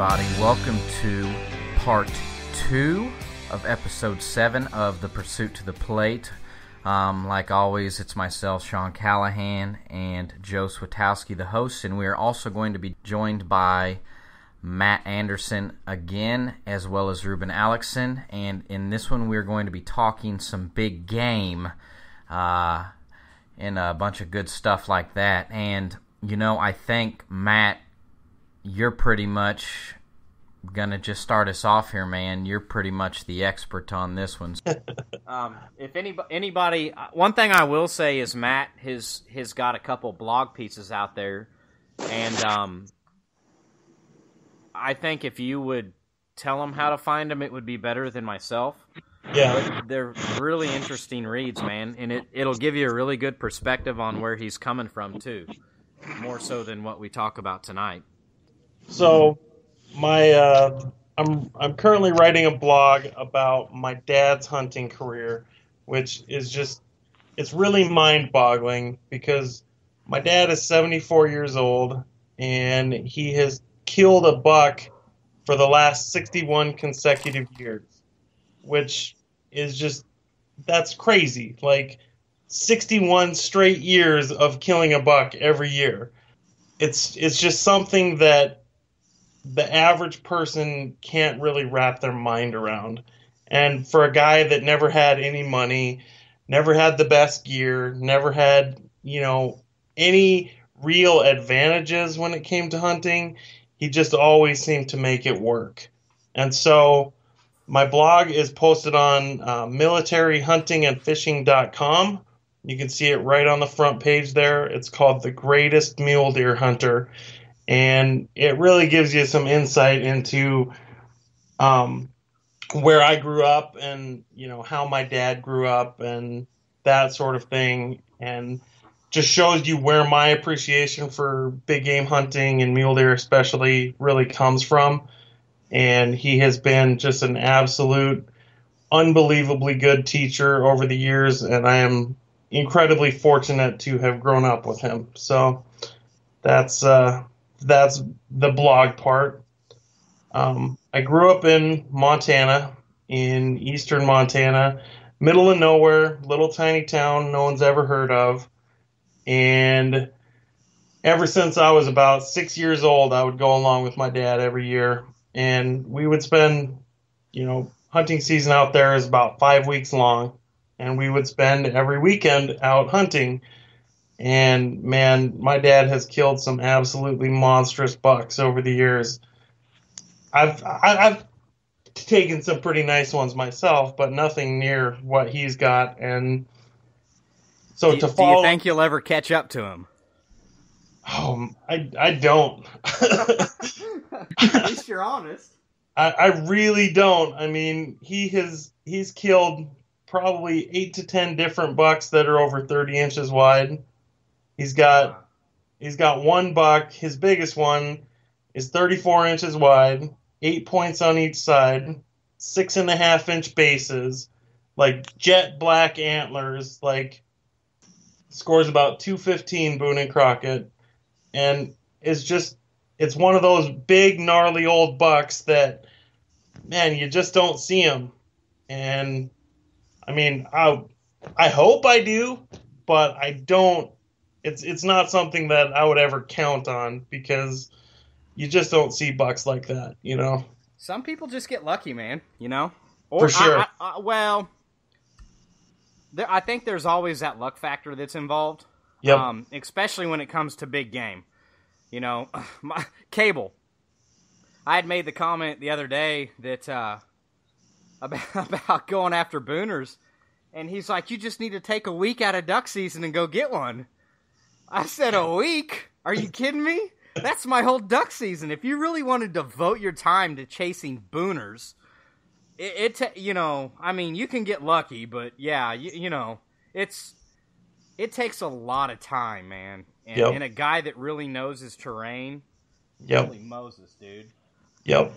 everybody. Welcome to part two of episode seven of the Pursuit to the Plate. Um, like always, it's myself, Sean Callahan, and Joe Swatowski, the host, and we are also going to be joined by Matt Anderson again, as well as Reuben Aleckson. And in this one, we're going to be talking some big game uh, and a bunch of good stuff like that. And, you know, I think, Matt, you're pretty much gonna just start us off here, man. You're pretty much the expert on this one. um, if anybody, anybody, uh, one thing I will say is Matt has has got a couple blog pieces out there, and um, I think if you would tell them how to find them, it would be better than myself. Yeah, but they're really interesting reads, man, and it it'll give you a really good perspective on where he's coming from too, more so than what we talk about tonight. So, my uh, I'm I'm currently writing a blog about my dad's hunting career, which is just it's really mind-boggling because my dad is 74 years old and he has killed a buck for the last 61 consecutive years, which is just that's crazy. Like 61 straight years of killing a buck every year. It's it's just something that the average person can't really wrap their mind around. And for a guy that never had any money, never had the best gear, never had, you know, any real advantages when it came to hunting, he just always seemed to make it work. And so my blog is posted on uh, militaryhuntingandfishing.com. You can see it right on the front page there. It's called The Greatest Mule Deer Hunter and it really gives you some insight into um, where I grew up and you know how my dad grew up and that sort of thing, and just shows you where my appreciation for big game hunting and mule deer especially really comes from. And he has been just an absolute, unbelievably good teacher over the years, and I am incredibly fortunate to have grown up with him. So that's uh, that's the blog part. Um, I grew up in Montana, in eastern Montana, middle of nowhere, little tiny town no one's ever heard of. And ever since I was about six years old, I would go along with my dad every year. And we would spend, you know, hunting season out there is about five weeks long. And we would spend every weekend out hunting and man, my dad has killed some absolutely monstrous bucks over the years. I've I've taken some pretty nice ones myself, but nothing near what he's got. And so do, to follow, do you think you'll ever catch up to him? Oh, I I don't. At least you're honest. I, I really don't. I mean, he has he's killed probably eight to ten different bucks that are over thirty inches wide. He's got he's got one buck. His biggest one is 34 inches wide, eight points on each side, six and a half inch bases, like jet black antlers, like scores about 215 Boone and Crockett, and is just it's one of those big gnarly old bucks that man you just don't see them, and I mean I I hope I do, but I don't it's it's not something that I would ever count on because you just don't see bucks like that, you know. Some people just get lucky, man. You know, or, for sure. I, I, well, there, I think there's always that luck factor that's involved. Yep. Um, especially when it comes to big game. You know, my cable. I had made the comment the other day that uh, about about going after booners, and he's like, "You just need to take a week out of duck season and go get one." I said a week? Are you kidding me? That's my whole duck season. If you really want to devote your time to chasing booners, it, it you know, I mean, you can get lucky, but yeah, you, you know, it's it takes a lot of time, man. And, yep. and a guy that really knows his terrain, yep. holy Moses, dude. Yep.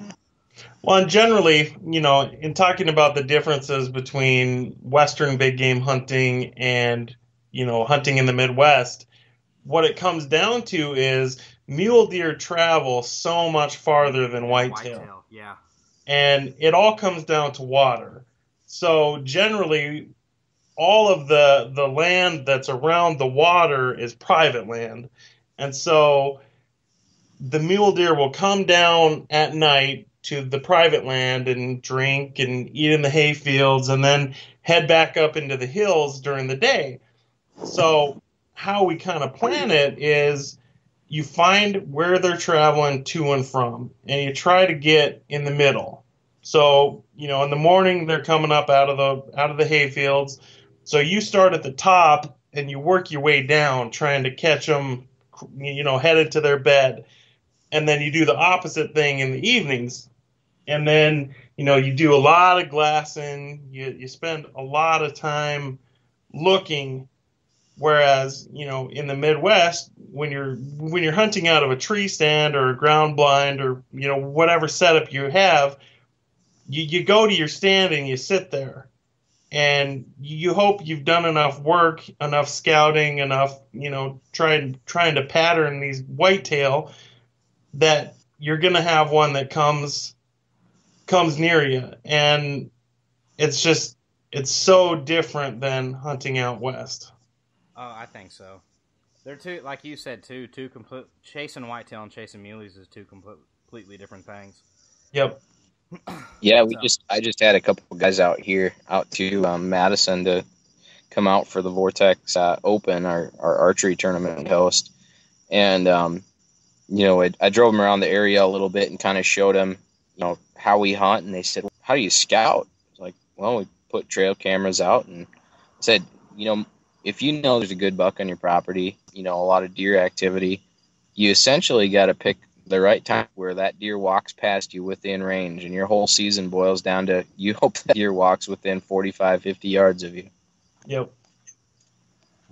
Well, and generally, you know, in talking about the differences between Western big game hunting and, you know, hunting in the Midwest, what it comes down to is mule deer travel so much farther than whitetail. Whitetail, yeah. and it all comes down to water. So generally, all of the the land that's around the water is private land, and so the mule deer will come down at night to the private land and drink and eat in the hay fields, and then head back up into the hills during the day. So how we kind of plan it is you find where they're traveling to and from, and you try to get in the middle. So you know, in the morning they're coming up out of the out of the hay fields. So you start at the top and you work your way down, trying to catch them, you know, headed to their bed, and then you do the opposite thing in the evenings, and then you know you do a lot of glassing. You you spend a lot of time looking Whereas, you know, in the Midwest, when you're when you're hunting out of a tree stand or a ground blind or you know whatever setup you have, you, you go to your stand and you sit there, and you hope you've done enough work, enough scouting, enough you know trying trying to pattern these whitetail that you're gonna have one that comes comes near you, and it's just it's so different than hunting out west. Oh, I think so. They're two, like you said, two two complete chasing whitetail and chasing muleys is two complete, completely different things. Yep. Yeah, we So- just I just had a couple guys out here out to um, Madison to come out for the Vortex uh, Open, our, our archery tournament host, and um, you know I, I drove them around the area a little bit and kind of showed them you know how we hunt, and they said, "How do you scout?" I was like, "Well, we put trail cameras out," and said, "You know, if you know there's a good buck on your property, you know a lot of deer activity, you essentially got to pick." The right time where that deer walks past you within range, and your whole season boils down to you hope that deer walks within 45, 50 yards of you. Yep.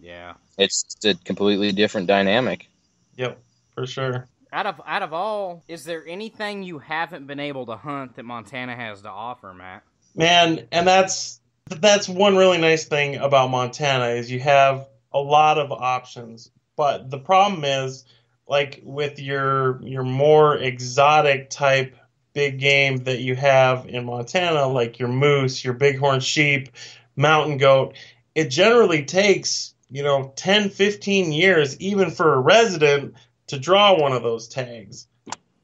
Yeah. It's a completely different dynamic. Yep. For sure. Out of out of all, is there anything you haven't been able to hunt that Montana has to offer, Matt? Man, and that's that's one really nice thing about Montana is you have a lot of options. But the problem is like with your your more exotic type big game that you have in Montana, like your moose, your bighorn sheep, mountain goat, it generally takes, you know, 10, 15 years even for a resident to draw one of those tags.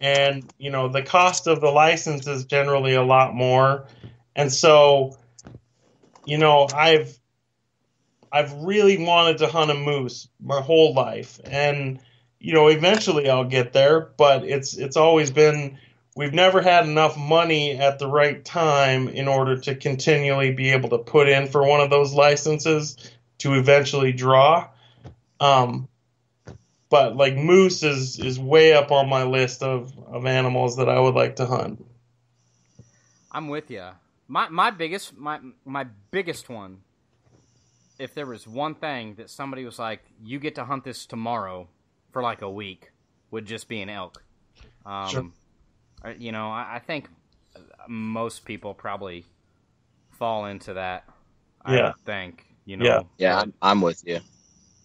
And, you know, the cost of the license is generally a lot more. And so, you know, I've I've really wanted to hunt a moose my whole life. And, you know, eventually I'll get there, but it's it's always been we've never had enough money at the right time in order to continually be able to put in for one of those licenses to eventually draw. Um, but like moose is is way up on my list of of animals that I would like to hunt. I'm with you. My my biggest my my biggest one. If there was one thing that somebody was like, "You get to hunt this tomorrow for like a week," would just be an elk. Um, Sure. You know, I, I think most people probably fall into that. I Yeah. would think. You know. Yeah. Yeah, I'm, I'm with you.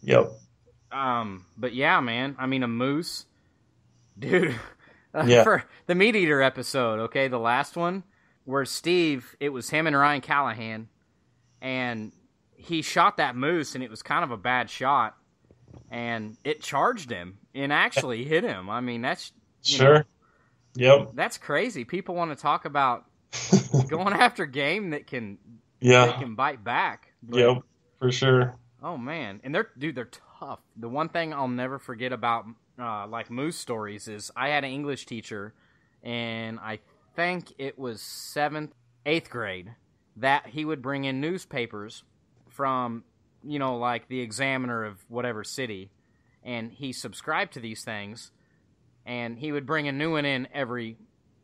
Yep. Um, but yeah, man. I mean, a moose, dude. Yeah. For the meat eater episode, okay, the last one where Steve, it was him and Ryan Callaghan, and he shot that moose, and it was kind of a bad shot, and it charged him and actually hit him. I mean, that's you know, Sure. Yep. that's crazy. People want to talk about going after game that can that yeah. can bite back. but- Yep. For sure. Oh man, and they're dude, they're tough. The one thing I'll never forget about uh, like moose stories is I had an English teacher, and I think it was seventh, eighth grade, that he would bring in newspapers from you know like the Examiner of whatever city, and he subscribed to these things, and he would bring a new one in every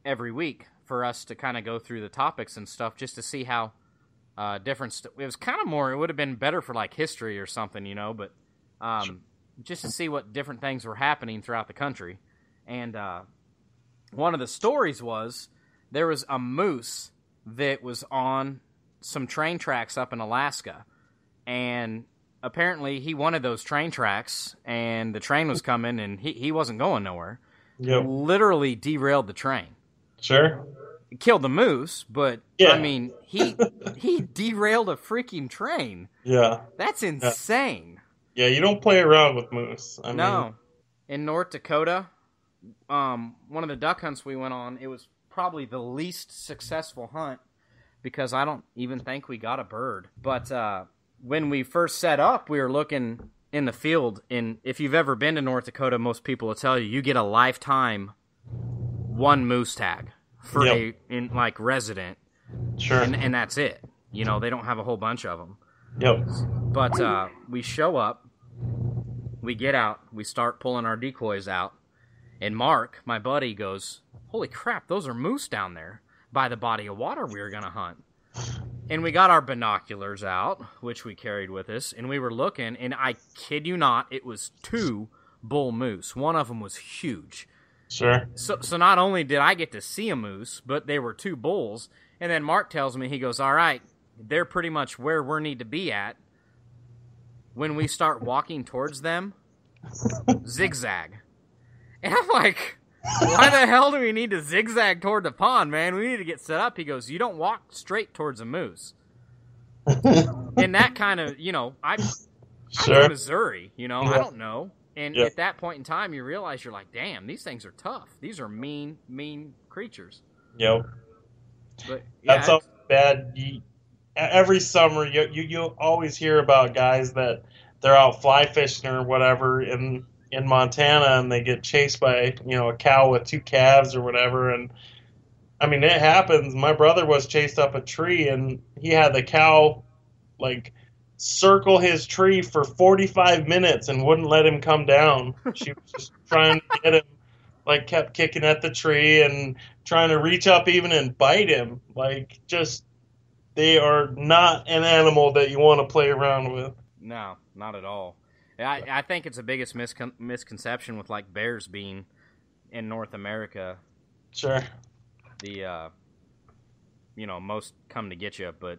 every week for us to kind of go through the topics and stuff just to see how uh, different. St- it was kind of more. It would have been better for like history or something, you know. But um, just to see what different things were happening throughout the country. And uh, one of the stories was there was a moose that was on some train tracks up in Alaska, and apparently he wanted those train tracks, and the train was coming, and he he wasn't going nowhere. Yep. Literally derailed the train. Sure. It killed the moose, but Yeah. I mean he he derailed a freaking train. Yeah. That's insane. Yeah. You don't play around with moose. I mean, no, in North Dakota, um, one of the duck hunts we went on, it was probably the least successful hunt because I don't even think we got a bird. But uh, when we first set up, we were looking in the field, and if you've ever been to North Dakota, most people will tell you you get a lifetime one moose tag for Yep. a in like resident, Sure. and and that's it. You know they don't have a whole bunch of them. yep. But uh, we show up, we get out, we start pulling our decoys out, and Mark, my buddy, goes, "Holy crap, those are moose down there by the body of water we were gonna hunt." And we got our binoculars out, which we carried with us, and we were looking, and I kid you not, it was two bull moose. One of them was huge. Sure. So, so not only did I get to see a moose, but they were two bulls. And then Mark tells me, he goes, "All right, they're pretty much where we need to be at. When we start walking towards them, zigzag." And I'm like, "Why the hell do we need to zigzag toward the pond, man? We need to get set up." He goes, "You don't walk straight towards a moose." and that kind of, you know, I I'm Sure. from Missouri, you know, I don't know. And Yeah. at that point in time, you realize you're like, damn, these things are tough. These are mean, mean creatures. Yep. But yeah, That's all bad. You, every summer, you, you you always hear about guys that they're out fly fishing or whatever in in Montana, and they get chased by you know a cow with two calves or whatever. And I mean, it happens. My brother was chased up a tree, and he had the cow like circle his tree for 45 minutes and wouldn't let him come down. She was just trying to get him, like kept kicking at the tree and trying to reach up even and bite him. Like just they are not an animal that you want to play around with. no, not at all. I, I think it's the biggest miscon- misconception with like bears being in North America. Sure. The uh, you know most come to get you, but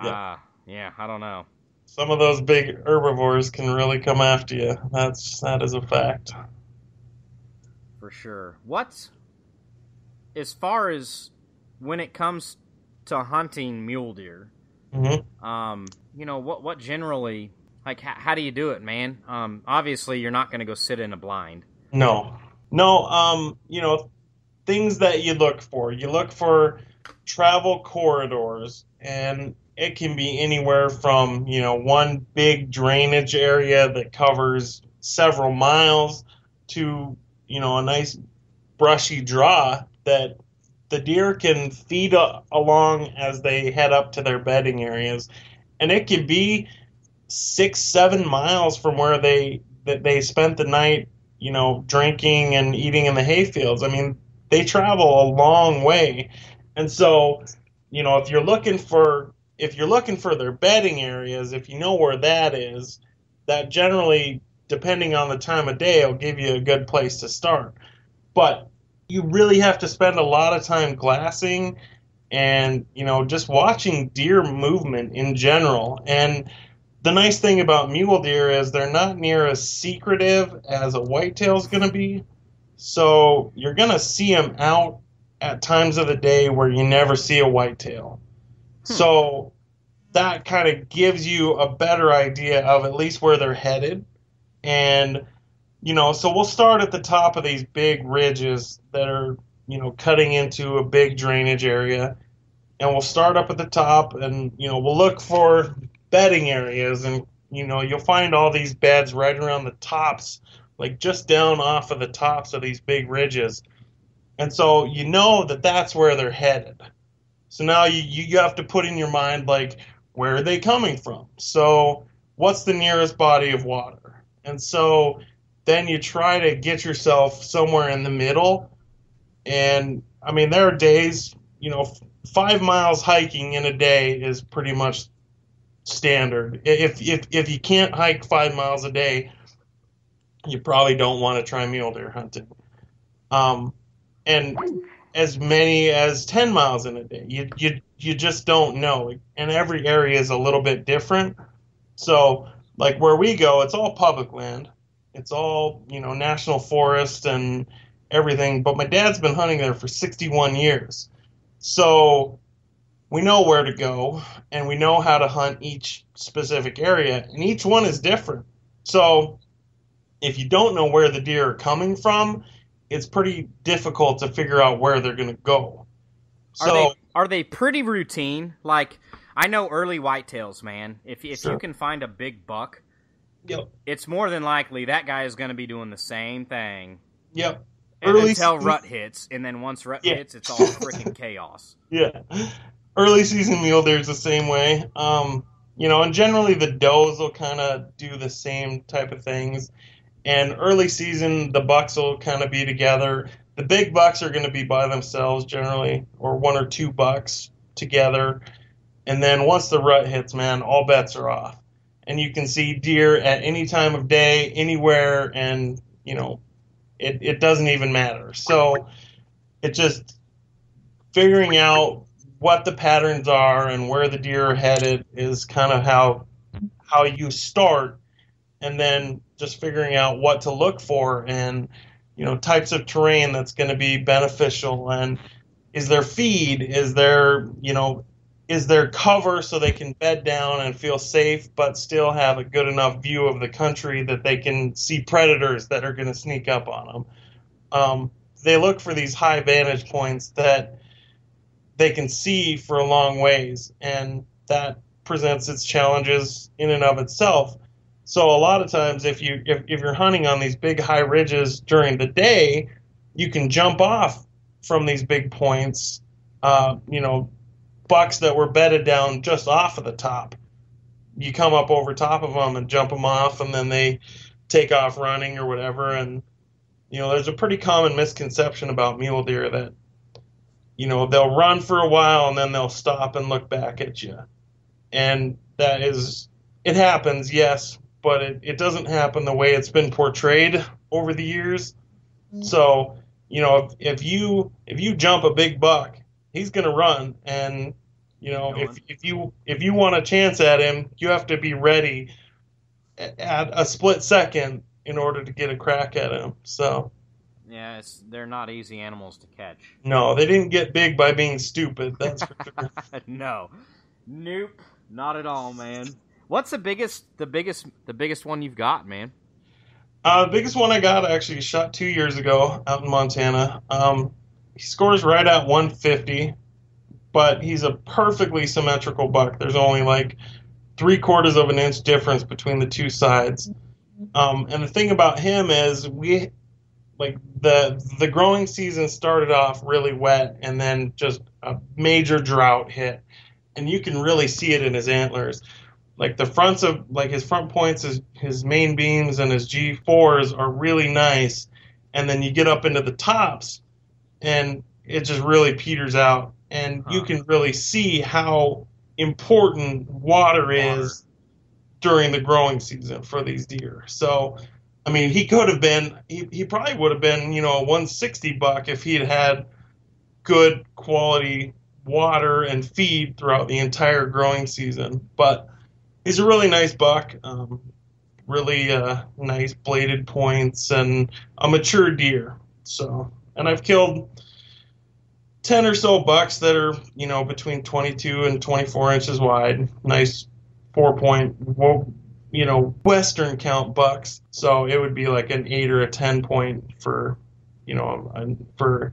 Yeah. ah, yeah, I don't know. Some of those big herbivores can really come after you. That's that is a fact. for sure. What, as far as when it comes to hunting mule deer, hmm um, you know what? What generally, like, how, how do you do it, man? Um, obviously, you're not going to go sit in a blind. No, no. Um, you know, things that you look for. You look for travel corridors, and it can be anywhere from you know one big drainage area that covers several miles to you know a nice brushy draw that the deer can feed along as they head up to their bedding areas, and it can be six, seven miles from where they that they spent the night you know, drinking and eating in the hayfields. I mean, they travel a long way. And so, you know, if you're looking for if you're looking for their bedding areas, if you know where that is, that generally depending on the time of day will give you a good place to start. But you really have to spend a lot of time glassing and, you know, just watching deer movement in general. And the nice thing about mule deer is they're not near as secretive as a whitetail is going to be. So you're going to see them out at times of the day where you never see a whitetail. Hmm. So that kind of gives you a better idea of at least where they're headed. And, you know, so we'll start at the top of these big ridges that are, you know, cutting into a big drainage area. And we'll start up at the top and, you know, we'll look for bedding areas and you know you'll find all these beds right around the tops like just down off of the tops of these big ridges. And so you know that that's where they're headed. So now you, you have to put in your mind like where are they coming from? So what's the nearest body of water? And so then you try to get yourself somewhere in the middle. And i mean there are days you know five miles hiking in a day is pretty much standard. If if if you can't hike five miles a day, you probably don't want to try mule deer hunting. Um, and as many as ten miles in a day, you you you just don't know. And every area is a little bit different. So, like where we go, it's all public land. It's all, you know, national forest and everything. But my dad's been hunting there for 61 years. So we know where to go and we know how to hunt each specific area, and each one is different. So if you don't know where the deer are coming from, it's pretty difficult to figure out where they're going to go. Are they are they pretty routine? Like I know early whitetails, man. If if Sure. you can find a big buck, Yep. it's more than likely that guy is going to be doing the same thing Yep. and Early until rut hits, and then once rut Yeah. hits, it's all freaking chaos. Yeah. Early season mule deer's the same way. Um, you know, and generally the does will kind of do the same type of things. And early season, the bucks will kind of be together. The big bucks are going to be by themselves generally, or one or two bucks together. And then once the rut hits, man, all bets are off. And you can see deer at any time of day, anywhere, and, you know, it, it doesn't even matter. So it just figuring out what the patterns are and where the deer are headed is kind of how how you start and then just figuring out what to look for and you know types of terrain that's going to be beneficial and is there feed? Is there you know is there cover so they can bed down and feel safe but still have a good enough view of the country that they can see predators that are going to sneak up on them um, they look for these high vantage points that they can see for a long ways, and that presents its challenges in and of itself. So a lot of times, if you if, if you're hunting on these big high ridges during the day, you can jump off from these big points. Uh, you know, bucks that were bedded down just off of the top. You come up over top of them and jump them off, and then they take off running or whatever. And you know, there's a pretty common misconception about mule deer that you know they'll run for a while and then they'll stop and look back at you. And that is it happens yes but it, it doesn't happen the way it's been portrayed over the years. Mm-hmm. So you know if, if you if you jump a big buck he's going to run and you know Keep if, going. if you if you want a chance at him you have to be ready at- at a split second in order to get a crack at him. So Yeah, it's, they're not easy animals to catch. no they didn't get big by being stupid that's for sure no, nope, not at all, man. What's the biggest, the biggest, the biggest one you've got, man? Uh, the biggest one I got actually shot two years ago out in Montana. Um, he scores right at 150, but he's a perfectly symmetrical buck. There's only like three quarters of an inch difference between the two sides. Um, and the thing about him is we like the the growing season started off really wet and then just a major drought hit, and you can really see it in his antlers. Like the fronts of like his front points his, his main beams and his g4s are really nice. And then you get up into the tops and it just really peters out. And you can really see how important water. is during the growing season for these deer. So i mean he could have been he, he probably would have been you know a 160 buck if he had had good quality water and feed throughout the entire growing season but he's a really nice buck. Um, really uh, nice bladed points and a mature deer. So, and I've killed ten or so bucks that are you know between 22 and 24 inches wide. Nice four point, you know, western count bucks. So it would be like an eight or a ten point for, you know, for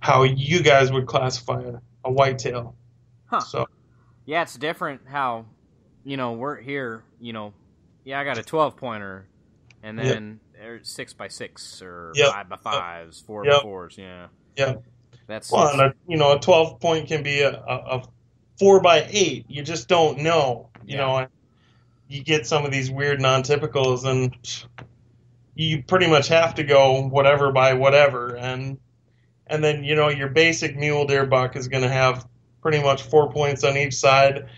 how you guys would classify a, a whitetail. Huh. So Yeah, it's different how, you know, we're here. You know, yeah, I got a twelve pointer, and then there's six by six or Yep. five by fives, four Yep. by fours. Yeah, Yeah. That's Well, a, you know, a 12 point can be a, a, a four by eight. You just don't know. You Yeah. know, you get some of these weird non typicals, and you pretty much have to go whatever by whatever. And and then, you know, your basic mule deer buck is going to have pretty much four points on each side.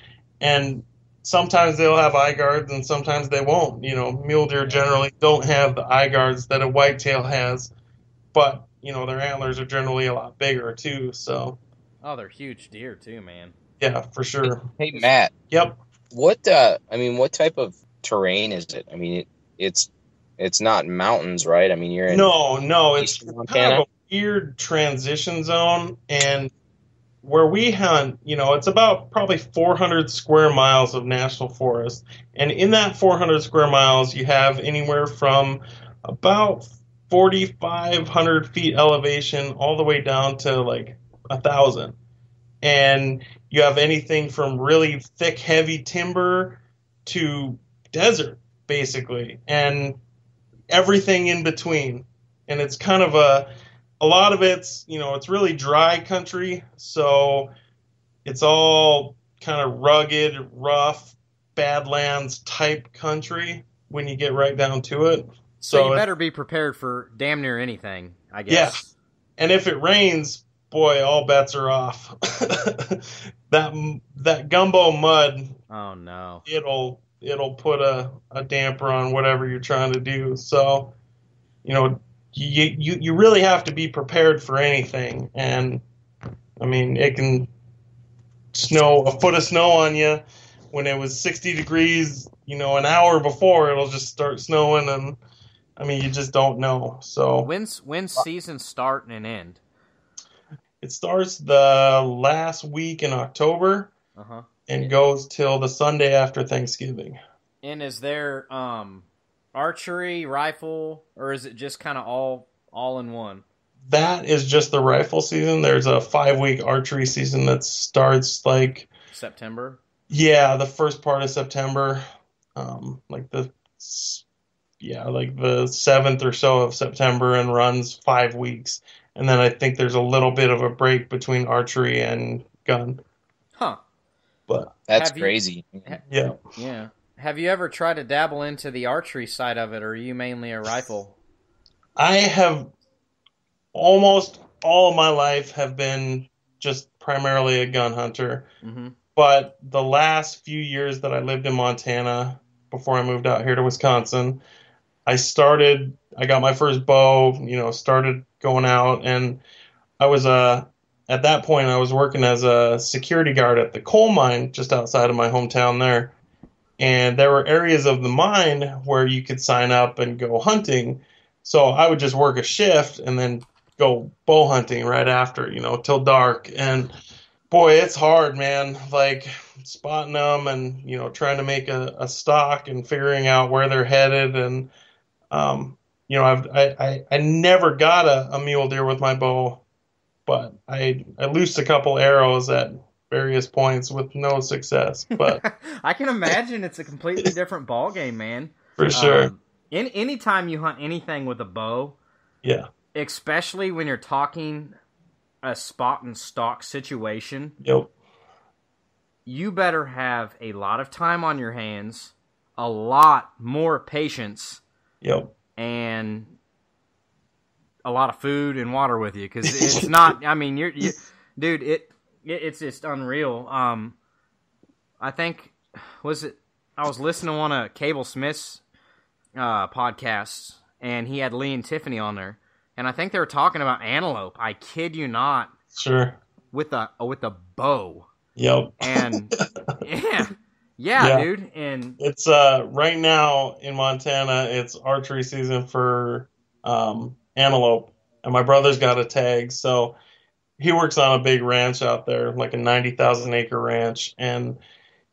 And sometimes they'll have eye guards and sometimes they won't. You know, mule deer generally don't have the eye guards that a whitetail has, but you know their antlers are generally a lot bigger too. So oh, they're huge deer too, man. yeah, for sure. Hey Matt, Yep. What uh, I mean, what type of terrain is it? I mean, it, it's it's not mountains, right? I mean, you're in No, no, it's Eastern kind of a weird transition zone, and where we hunt, you know, it's about probably 400 square miles of national forest, and in that 400 square miles, you have anywhere from about 4,500 feet elevation all the way down to like a thousand, and you have anything from really thick, heavy timber to desert, basically, and everything in between. And it's kind of a a lot of it's you know it's really dry country so it's all kind of rugged rough badlands type country when you get right down to it. So, so you it- better be prepared for damn near anything, I guess. and if it rains boy all bets are off that that gumbo mud Oh no. it'll it'll put a, a damper on whatever you're trying to do. So, you know, you, you you really have to be prepared for anything. And I mean, it can snow a foot of snow on you when it was 60 degrees. You know, an hour before it'll just start snowing, and I mean, you just don't know. So When's when's season start and end? It starts the last week in October Uh huh. and goes till the Sunday after Thanksgiving. And is there um archery, rifle, or is it just kind of all all in one? that is just the rifle season. There's a five week archery season that starts like September. yeah, the first part of September, um, like the s- yeah, like the seventh or so of September, and runs five weeks. And then I think there's a little bit of a break between archery and gun. Huh. But That's Have you- crazy. yeah, Yeah. Have you ever tried to dabble into the archery side of it, or are you mainly a rifle? I have almost all of my life have been just primarily a gun hunter. Mm-hmm. but the last few years that I lived in Montana before I moved out here to Wisconsin, I started I got my first bow, you know, started going out and I was uh at that point I was working as a security guard at the coal mine just outside of my hometown there. And there were areas of the mine where you could sign up and go hunting. So I would just work a shift and then go bow hunting right after, you know, till dark and boy, it's hard, man. Like spotting them and you know trying to make a, a stock and figuring out where they're headed and um, you know I've I, I, I never got a, a mule deer with my bow, but I I loosed a couple arrows at various points with no success. But I can imagine it's a completely different ball game, man. for sure, Um, in anytime you hunt anything with a bow, yeah, especially when you're talking a spot and stalk situation, yep, you better have a lot of time on your hands, a lot more patience, yep, and a lot of food and water with you because it's not. I mean, you're, you, dude. It, it it's just unreal. Um, I think was it. I was listening to one of Cable Smith's uh, podcasts, and he had Lee and Tiffany on there, and I think they were talking about antelope. I kid you not, sure, with a with a bow, yep. and yeah, yeah, Yeah. dude, and It's uh right now in Montana. It's archery season for um, antelope, and my brother's got a tag, so he works on a big ranch out there, like a ninety thousand acre ranch, and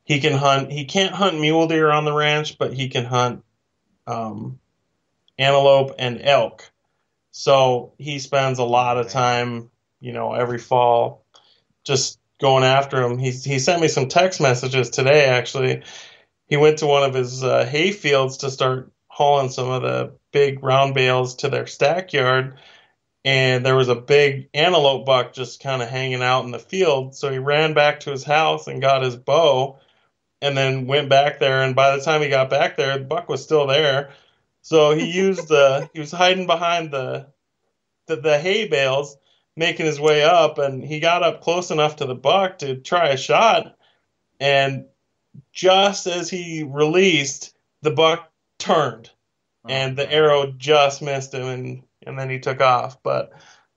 he can hunt. He can't hunt mule deer on the ranch, but he can hunt um, antelope and elk. So he spends a lot of time, you know, every fall just going after him. He he sent me some text messages today. Actually, he went to one of his uh, hay fields to start hauling some of the big round bales to their stack yard, and there was a big antelope buck just kind of hanging out in the field. So he ran back to his house and got his bow, and then went back there. And by the time he got back there, the buck was still there. So he used the he was hiding behind the the, the hay bales, making his way up, and he got up close enough to the buck to try a shot. And just as he released, the buck turned, oh, and the arrow just missed him, and and then he took off. But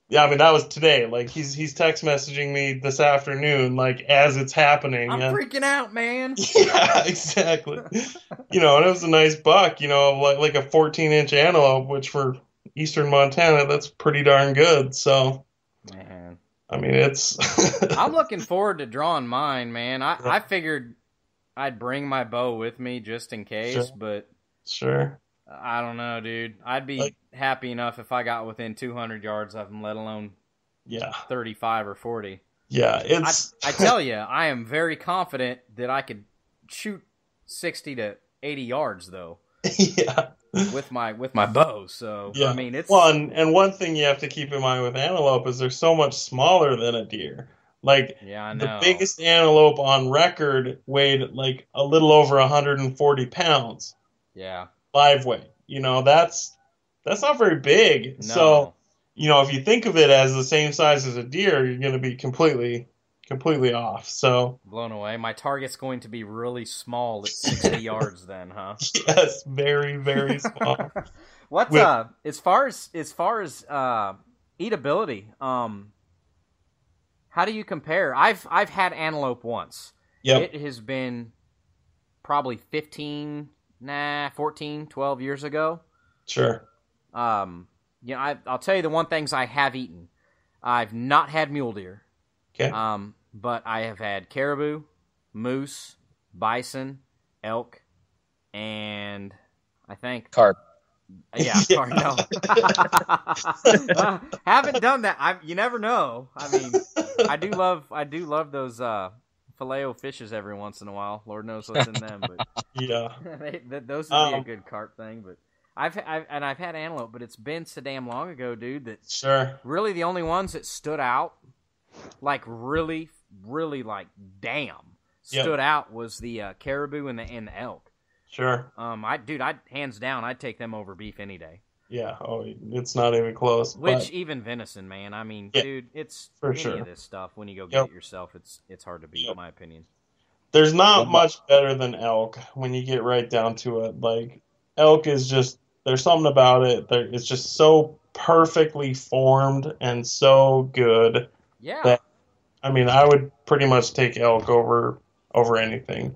Yeah, I mean that was today. Like he's he's text messaging me this afternoon, like as it's happening. I'm and- freaking out, man. yeah, exactly. you know, and it was a nice buck. You know, like like a 14 inch antelope, which for eastern Montana, that's pretty darn good. So, Man, I mean, it's I'm looking forward to drawing mine, man. I, I figured I'd bring my bow with me just in case, Sure. but sure. I don't know, dude. I'd be Like- happy enough if I got within 200 yards of them, let alone Yeah, 35 or 40. yeah. I, It's I tell you, I am very confident that I could shoot 60 to 80 yards though yeah. with my with my bow. So Yeah. I mean, it's Well, and, and one thing you have to keep in mind with antelope is they're so much smaller than a deer. Like yeah, the biggest antelope on record weighed like a little over 140 pounds yeah, live weight. You know, that's that's not very big. no. So you know, if you think of it as the same size as a deer, you're going to be completely, completely off. So, blown away. My target's going to be really small at 60 yards then, huh? yes, very, very small. What's With- uh as far as as far as uh eatability, um how do you compare? I've I've had antelope once. Yep. It has been probably 15, nah, 14, 12 years ago. Sure. Um you know, I I'll tell you the one things I have eaten. I've not had mule deer. Okay. Um but I have had caribou, moose, bison, elk, and I think Carp. yeah, Yeah. or no. Uh, haven't done that. I you never know. I mean, I do love I do love those uh filet fishes every once in a while. Lord knows what's in them, but yeah. they, th- those would be a Um, good carp thing. But I've, I've and I've had antelope, but it's been so damn long ago, dude. That Sure. really the only ones that stood out, like really, really like damn Yep. stood out was the uh, caribou and the and the elk. Sure. Um, I dude, I hands down, I'd take them over beef any day. Yeah. Oh, it's not even close. Which but even venison, man. I mean, Yeah, dude, it's for any sure. of this stuff when you go Yep. get it yourself, it's it's hard to beat, Yep. in my opinion. there's not much better than elk when you get right down to it. Like elk is just there's something about it. There, it's just so perfectly formed and so good. Yeah, That- I mean, I would pretty much take elk over over anything.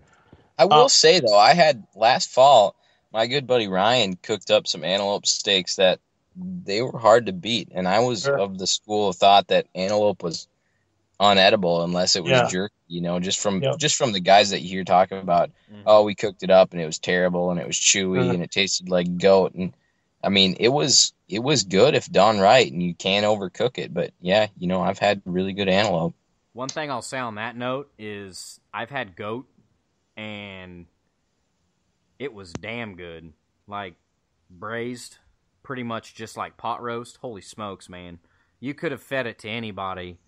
I will Uh, say though, I had last fall. My good buddy Ryan cooked up some antelope steaks that they were hard to beat, and I was Sure. of the school of thought that antelope was unedible unless it was Yeah. jerky. You know, just from Yep. just from the guys that you hear talking about. Mhm. Oh, we cooked it up and it was terrible and it was chewy Uh-huh. and it tasted like goat. And I mean, it was it was good if done right, and you can't overcook it. But yeah, you know, I've had really good antelope. One thing I'll say on that note is I've had goat, and it was damn good. Like braised, pretty much just like pot roast. Holy smokes, man! You could have fed it to anybody,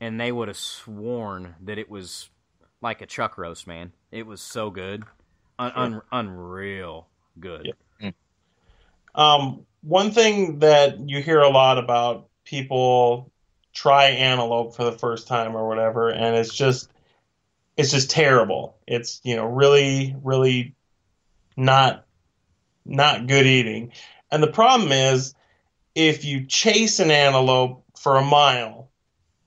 and they would have sworn that it was like a chuck roast, man. It was so good, un- Sure. un- unreal good. Yep. Um, one thing that you hear a lot about people try antelope for the first time or whatever, and it's just it's just terrible. It's you know really really not not good eating. And the problem is if you chase an antelope for a mile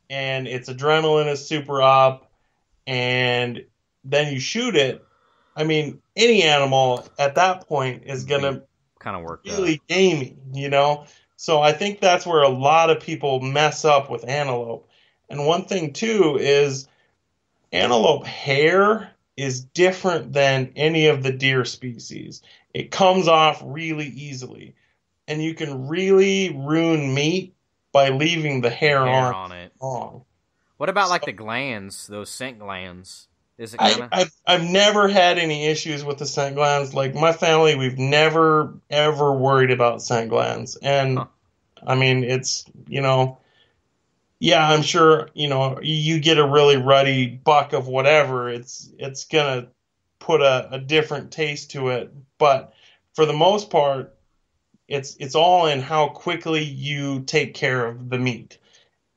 and its adrenaline is super up and then you shoot it, I mean any animal at that point is going to Kind of worked. up. really gamey, you know? So I think that's where a lot of people mess up with antelope. And one thing too is antelope hair is different than any of the deer species. It comes off really easily. And you can really ruin meat by leaving the hair, hair on on it. long. What about like the glands? Those scent glands. Is it kind I, of? I've, I've never had any issues with the scent glands. Like my family, we've never ever worried about scent glands. And Huh. I mean, it's you know, yeah, I'm sure you know you get a really ruddy buck of whatever. It's it's gonna put a, a different taste to it. But for the most part, it's it's all in how quickly you take care of the meat.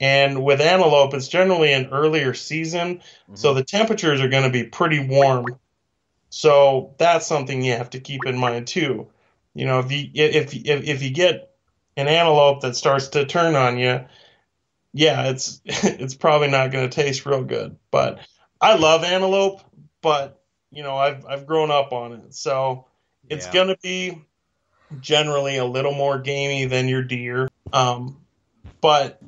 And with antelope, it's generally an earlier season. So Mm-hmm. the temperatures are going to be pretty warm. So that's something you have to keep in mind too. You know, if you if if, if you get an antelope that starts to turn on you, yeah, it's it's probably not going to taste real good. But I love antelope, but you know, I've I've grown up on it, so it's Yeah. going to be generally a little more gamey than your deer. Um, but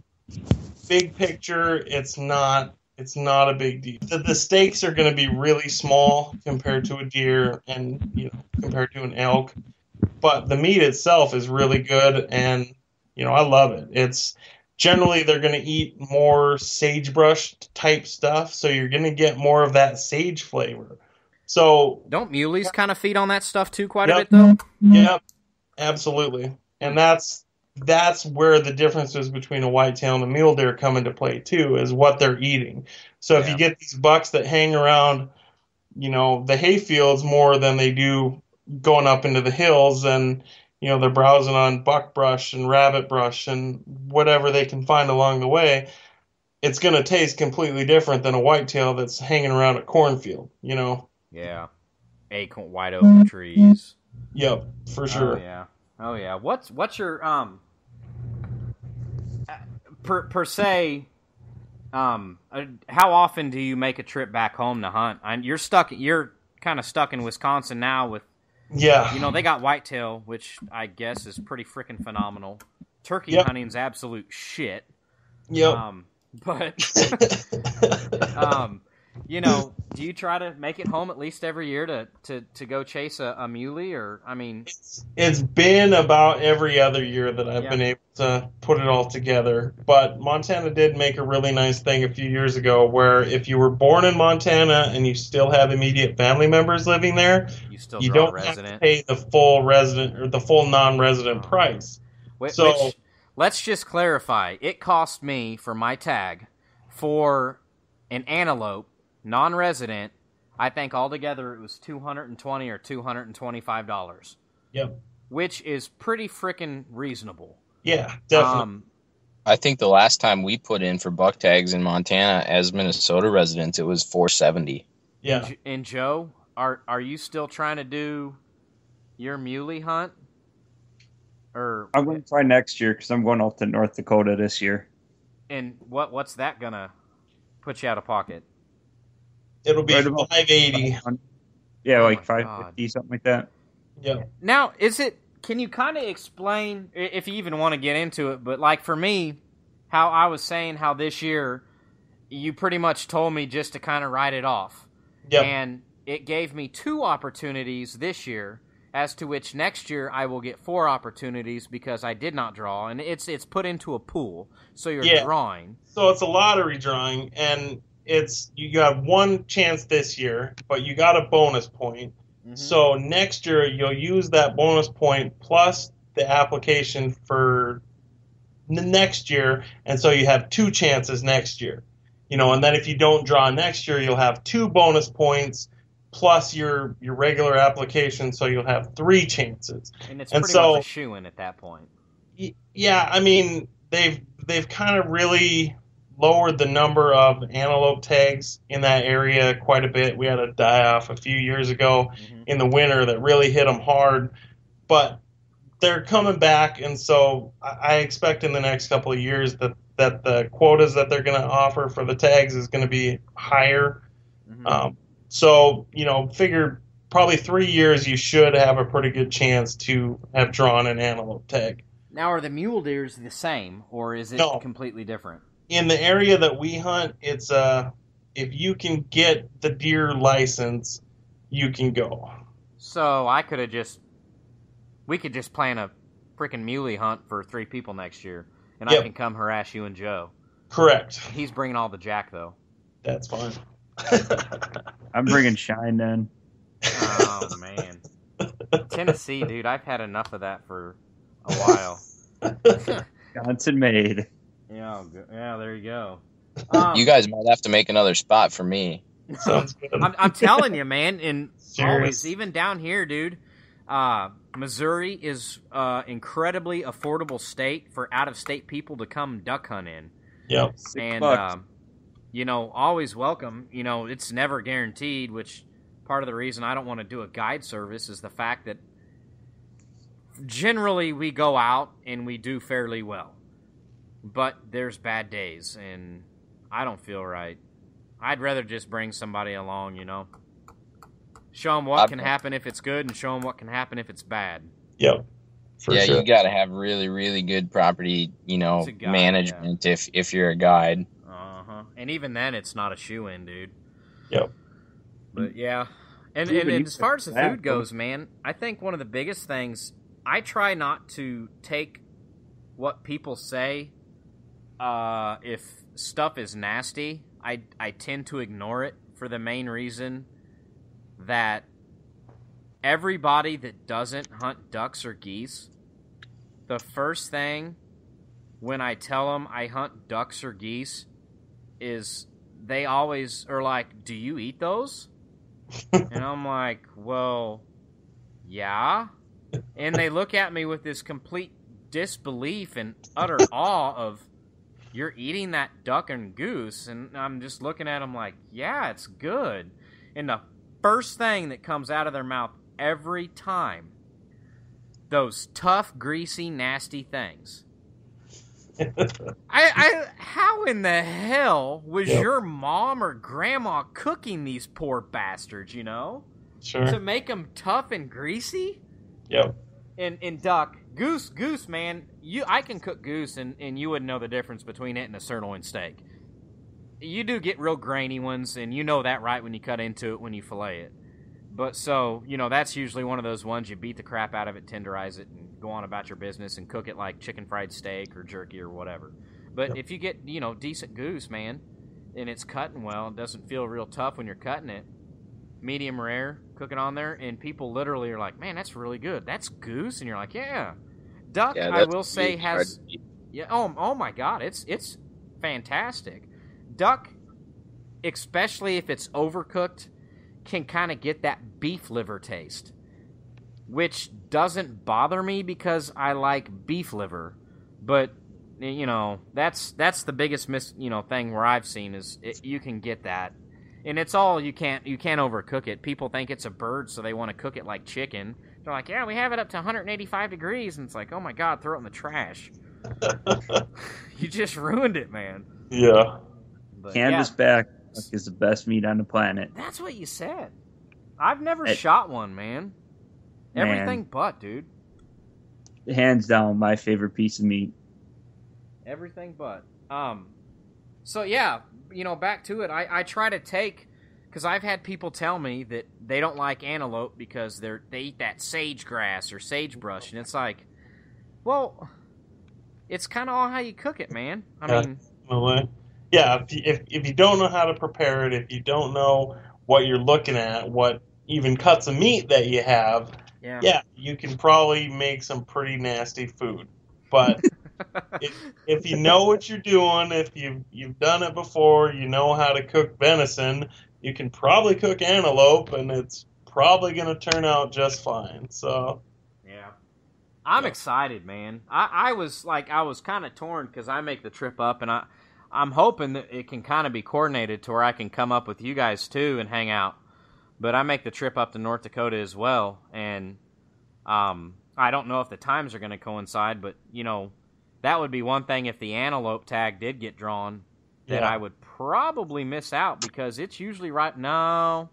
big picture, it's not it's not a big deal. The, the steaks are going to be really small compared to a deer, and you know compared to an elk. But the meat itself is really good, and you know I love it. It's generally they're going to eat more sagebrush type stuff, so you're going to get more of that sage flavor. So Don't muleys kind of feed on that stuff too quite a bit though? Yep, absolutely. And that's that's where the differences between a whitetail and a mule deer come into play too, is what they're eating. So if Yeah. you get these bucks that hang around, you know, the hay fields more than they do going up into the hills and you know, they're browsing on buckbrush and rabbit brush and whatever they can find along the way, it's going to taste completely different than a whitetail that's hanging around a cornfield, you know. Yeah. Acorn white oak trees. Yep, for sure. Oh yeah. Oh yeah. What's what's your um per per se um uh, how often do you make a trip back home to hunt? I, you're stuck you're kind of stuck in Wisconsin now with Yeah. you know they got whitetail which I guess is pretty freaking phenomenal. Turkey Yep. hunting's absolute shit. Yep. Um but um, you know, do you try to make it home at least every year to to, to go chase a, a muley? Or I mean, it's, it's been about every other year that I've Yeah. been able to put it all together. But Montana did make a really nice thing a few years ago where if you were born in Montana and you still have immediate family members living there, you still you don't have to pay the full resident or the full non-resident Oh. price. Which, so- which, let's just clarify. It cost me for my tag for an antelope, non-resident. I think altogether it was two hundred and twenty or two hundred and twenty-five dollars, Yep. which is pretty freaking reasonable. Yeah, definitely. Um, I think the last time we put in for buck tags in Montana as Minnesota residents, it was 470. yeah. J- And Joe, are are you still trying to do your muley hunt? Or I'm going to try next year because I'm going off to North Dakota this year. and what what's that gonna put you out of pocket? It'll be Right 580. Yeah, Oh like my 550, something like that. Yeah. Now, is it? Can you kind of explain, if you even want to get into it? But like for me, how I was saying how this year, you pretty much told me just to kind of write it off, Yeah. and it gave me two opportunities this year. As to which next year I will get four opportunities because I did not draw, and it's it's put into a pool, so you're Yeah. drawing. So it's a lottery drawing, and it's you got one chance this year, but you got a bonus point. Mhm. So next year you'll use that bonus point plus the application for the next year, and so you have two chances next year. You know, and then if you don't draw next year, you'll have two bonus points plus your your regular application, so you'll have three chances. and it's and pretty so- much a shoe in at that point. Y- Yeah, I mean they've they've kind of really lowered the number of antelope tags in that area quite a bit. We had a die off a few years ago Mhm. in the winter that really hit them hard, but they're coming back, and so I expect in the next couple of years that that the quotas that they're going to offer for the tags is going to be higher. Mhm. Um, so you know, figure probably three years you should have a pretty good chance to have drawn an antelope tag. Now, are the mule deers the same, or is it No. completely different? In the area that we hunt, it's uh if you can get the deer license, you can go. So I could have just, we could just plan a freaking muley hunt for three people next year, and I can come harass you and Joe. Correct. He's bringing all the jack though. That's fine. I'm bringing Shine then. Oh man, Tennessee, dude, I've had enough of that for a while. Johnson made. Yeah, yeah, there you go. Um, You guys might have to make another spot for me. Sounds good. I'm, I'm telling you, man, and Serious. always, even down here, dude. Uh, Missouri is uh, incredibly affordable state for out-of-state people to come duck hunt in, Yep. And bucks. um, you know, always welcome. You know, it's never guaranteed. Which part of the reason I don't want to do a guide service is the fact that generally we go out and we do fairly well. But there's bad days and I don't feel right. I'd rather just bring somebody along, you know. Show them what I've- can happen if it's good and show them what can happen if it's bad. Yep. For yeah, sure. you got to have really, really good property, you know, guide, management if if you're a guide. Uh-huh. And even then it's not a shoe in, dude. Yep. But yeah. And, Dude, and, and as far as the that, food goes, man, I think one of the biggest things I try not to take what people say uh, if stuff is nasty. I I tend to ignore it for the main reason that everybody that doesn't hunt ducks or geese, the first thing when I tell them I hunt ducks or geese is they always are like, "Do you eat those?" and I'm like, "Well, yeah." And they look at me with this complete disbelief and utter awe of you're eating that duck and goose and I'm just looking at them like, "Yeah, it's good." And the first thing that comes out of their mouth every time those tough, greasy, nasty things. I, I, how in the hell was Yep. your mom or grandma cooking these poor bastards? You know, to make them tough and greasy. Yep. And and duck, goose, goose, man, you I can cook goose, and and you wouldn't know the difference between it and a sirloin steak. You do get real grainy ones, and you know that right when you cut into it when you fillet it. But so you know that's usually one of those ones you beat the crap out of it, tenderize it, and go on about your business and cook it like chicken fried steak or jerky or whatever. But Yep. if you get you know decent goose, man, and it's cutting well, it doesn't feel real tough when you're cutting it. Medium rare, cook it on there, and people literally are like, "Man, that's really good. That's goose," and you're like, "Yeah." Duck, Yeah, I will say, has yeah. Oh, oh my God, it's it's fantastic. Duck, especially if it's overcooked, can kind of get that beef liver taste, which doesn't bother me because I like beef liver. But you know, that's that's the biggest mis you know thing where I've seen is it, you can get that, and it's all you can't you can't overcook it. People think it's a bird, so they want to cook it like chicken. They're like, yeah, we have it up to 185 degrees, and it's like, oh my god, throw it in the trash. you just ruined it, man. Yeah. But Canvas back is the best meat on the planet. that's what you said. I've never It- shot one, man. Man. Everything but, dude. Hands down, my favorite piece of meat. Everything but. Um, so yeah, you know, back to it. I, I try to take because I've had people tell me that they don't like antelope because they're they eat that sage grass or sagebrush, and it's like, well, it's kind of all how you cook it, man. I Yeah. mean, Well, uh, yeah, if you, if if you don't know how to prepare it, if you don't know what you're looking at, what even cuts of meat that you have, yeah, yeah, you can probably make some pretty nasty food. But if, if you know what you're doing, if you've you've done it before, you know how to cook venison, you can probably cook antelope, and it's probably going to turn out just fine. So Yeah. I'm Yeah. excited, man. I, I was like, I was kind of torn because I make the trip up, and I, I'm hoping that it can kind of be coordinated to where I can come up with you guys too and hang out. But I make the trip up to North Dakota as well, and um, I don't know if the times are going to coincide, but you know, that would be one thing if the antelope tag did get drawn that Yeah. I would probably miss out because it's usually right. No,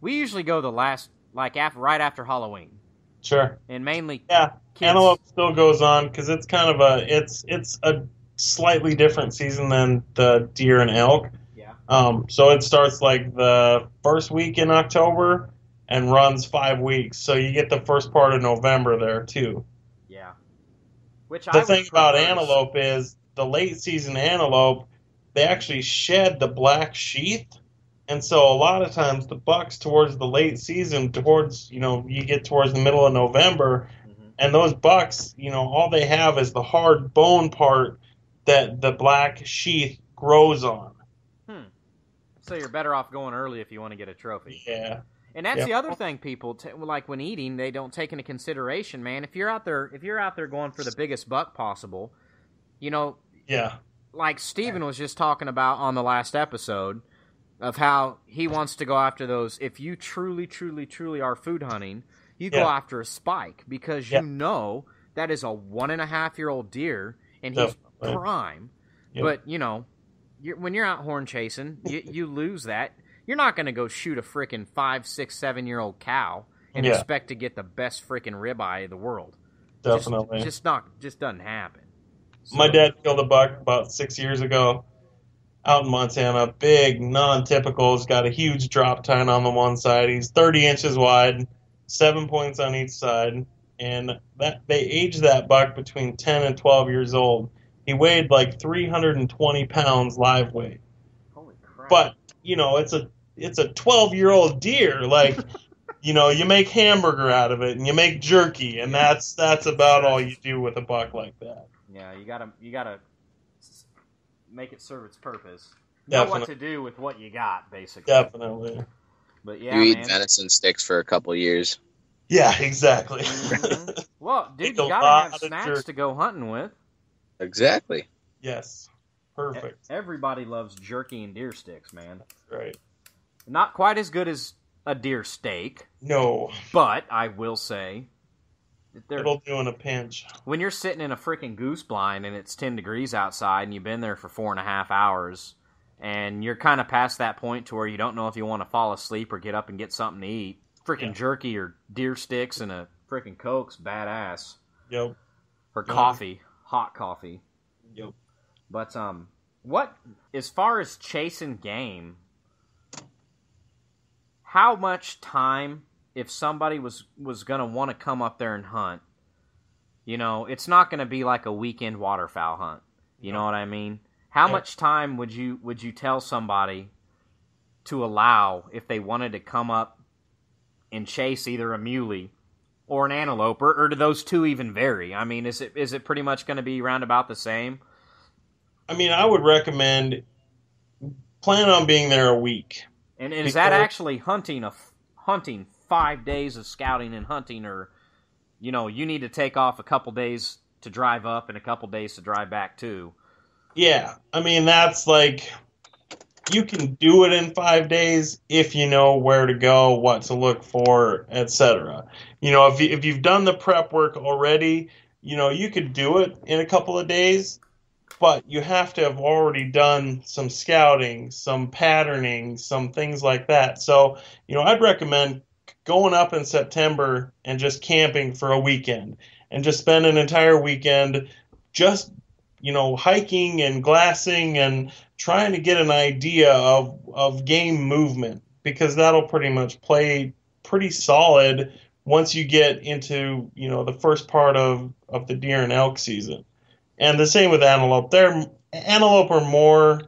we usually go the last, like after right after Halloween, sure, and mainly yeah, kids. antelope still goes on because it's kind of a it's it's a slightly different season than the deer and elk. Yeah. Um, so it starts like the first week in October and runs five weeks. So you get the first part of November there too. Yeah. Which The I thing about antelope is the late season antelope, they actually shed the black sheath. And so a lot of times the bucks towards the late season, towards you know, you get towards the middle of November, Mhm. and those bucks, you know, all they have is the hard bone part that the black sheath grows on. Hmm. So you're better off going early if you want to get a trophy. Yeah. And that's Yeah. the other thing people t- like when eating, they don't take into consideration, man. If you're out there, if you're out there going for the biggest buck possible, you know, Yeah. Like Steven was just talking about on the last episode of how he wants to go after those. If you truly, truly, truly are food hunting, You go after a spike because Yeah. you know that is a one and a half year old deer and he's Definitely. prime. Yep. But you know, you're, when you're out horn chasing, you, you lose that. You're not going to go shoot a freaking five, six, seven year old cow and Yeah. expect to get the best freaking ribeye of the world. Just- Definitely. Just, not, just doesn't happen. My dad killed a buck about six years ago out in Montana. Big, non-typical. He's got a huge drop tine on the one side. He's 30 inches wide, seven points on each side, and that they aged that buck between 10 and 12 years old. He weighed like 320 pounds live weight, Holy crap. but you know it's a it's a 12 year old deer. Like you know you make hamburger out of it and you make jerky, and that's that's about all you do with a buck like that. Yeah, you gotta you gotta make it serve its purpose. Know what to do with what you got, basically. Definitely. But yeah, you eat man. venison sticks for a couple years. Yeah, exactly. Mhm. Well, dude, Make you gotta have snacks jerky. to go hunting with. Exactly. yes. Perfect. Everybody loves jerky and deer sticks, man. Right. Not quite as good as a deer steak, No, but I will say that they're it'll do in a pinch. when you're sitting in a freaking goose blind and it's 10 degrees outside and you've been there for four and a half hours and you're kind of past that point to where you don't know if you want to fall asleep or get up and get something to eat freaking Yeah. jerky or deer sticks and a freaking coke's badass Yep. or Yeah. coffee hot coffee Yep. but um what as far as chasing game how much time if somebody was was going to want to come up there and hunt you know it's not going to be like a weekend waterfowl hunt. You know what i mean? How Yeah. much time would you would you tell somebody to allow if they wanted to come up and chase either a muley or an antelope or, or do those two even vary? I mean is it is it pretty much going to be round about the same? I mean, I would recommend plan on being there a week. And is that actually hunting a hunting five days of scouting and hunting, or you know you need to take off a couple days to drive up and a couple days to drive back too? Yeah, I mean that's like you can do it in five days if you know where to go, what to look for, etc. You know, if you, if you've done the prep work already, you know you could do it in a couple of days, but you have to have already done some scouting, some patterning, some things like that. So, you know, I'd recommend going up in September and just camping for a weekend and just spend an entire weekend just you know, hiking and glassing and trying to get an idea of, of game movement because that'll pretty much play pretty solid once you get into, you know, the first part of, of the deer and elk season. And the same with antelope. They're antelope are more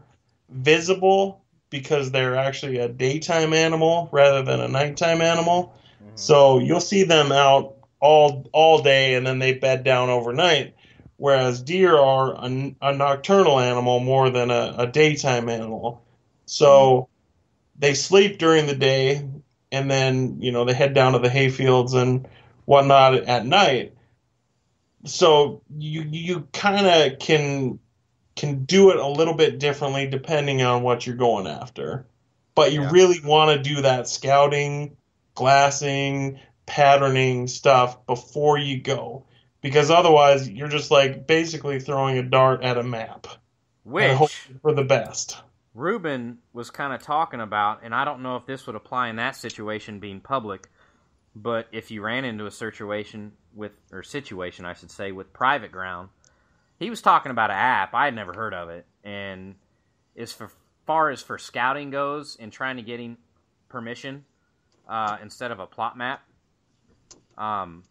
visible because they're actually a daytime animal rather than a nighttime animal. So you'll see them out all all day and then they bed down overnight. Whereas deer are a, a nocturnal animal more than a, a daytime animal. So they sleep during the day and then, you know, they head down to the hayfields and whatnot at night. So you you kind of can can do it a little bit differently depending on what you're going after. But you Yeah. really want to do that scouting, glassing, patterning stuff before you go. Because otherwise, you're just like basically throwing a dart at a map Which for the best. Reuben was kind of talking about, and I don't know if this would apply in that situation being public, but if you ran into a situation with, or situation I should say, with private ground, he was talking about an app. I had never heard of it, and as for, far as for scouting goes and trying to getting permission uh, instead of a plot map, um,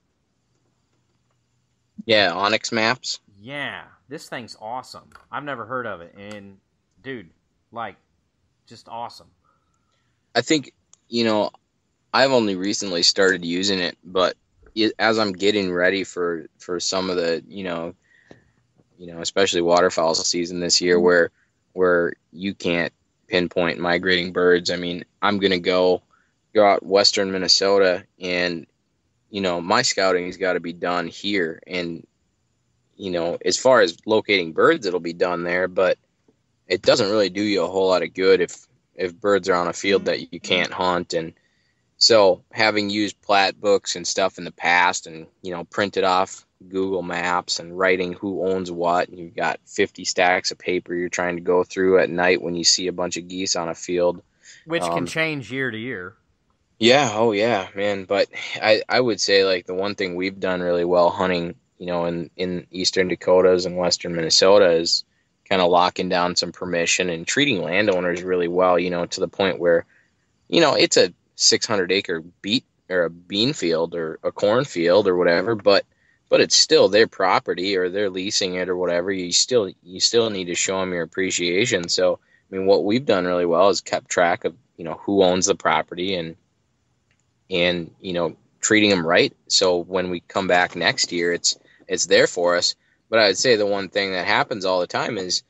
Yeah, onX maps. yeah, this thing's awesome. I've never heard of it, and dude, like, just awesome. I think you know I've only recently started using it, but as I'm getting ready for for some of the you know you know especially waterfowl season this year mm-hmm. where where you can't pinpoint migrating birds. I mean, I'm gonna go go out western Minnesota and you know my scouting's got to be done here. And you know as far as locating birds it'll be done there but it doesn't really do you a whole lot of good if if birds are on a field mm-hmm. that you can't hunt and So having used plat books and stuff in the past, and you know, printed off Google Maps and writing who owns what, and you've got 50 stacks of paper you're trying to go through at night when you see a bunch of geese on a field. Which can Um, change year to year. Yeah, oh yeah, man. But I, I would say like the one thing we've done really well hunting, you know, in, in eastern Dakotas and western Minnesota is kind of locking down some permission and treating landowners really well, you know, to the point where, you know, it's a 600 acre beet or a bean field or a corn field or whatever, but but it's still their property or they're leasing it or whatever. You still you still need to show them your appreciation. So I mean, what we've done really well is kept track of you know who owns the property and and you know treating them right. So when we come back next year, it's it's there for us. But I would say the one thing that happens all the time is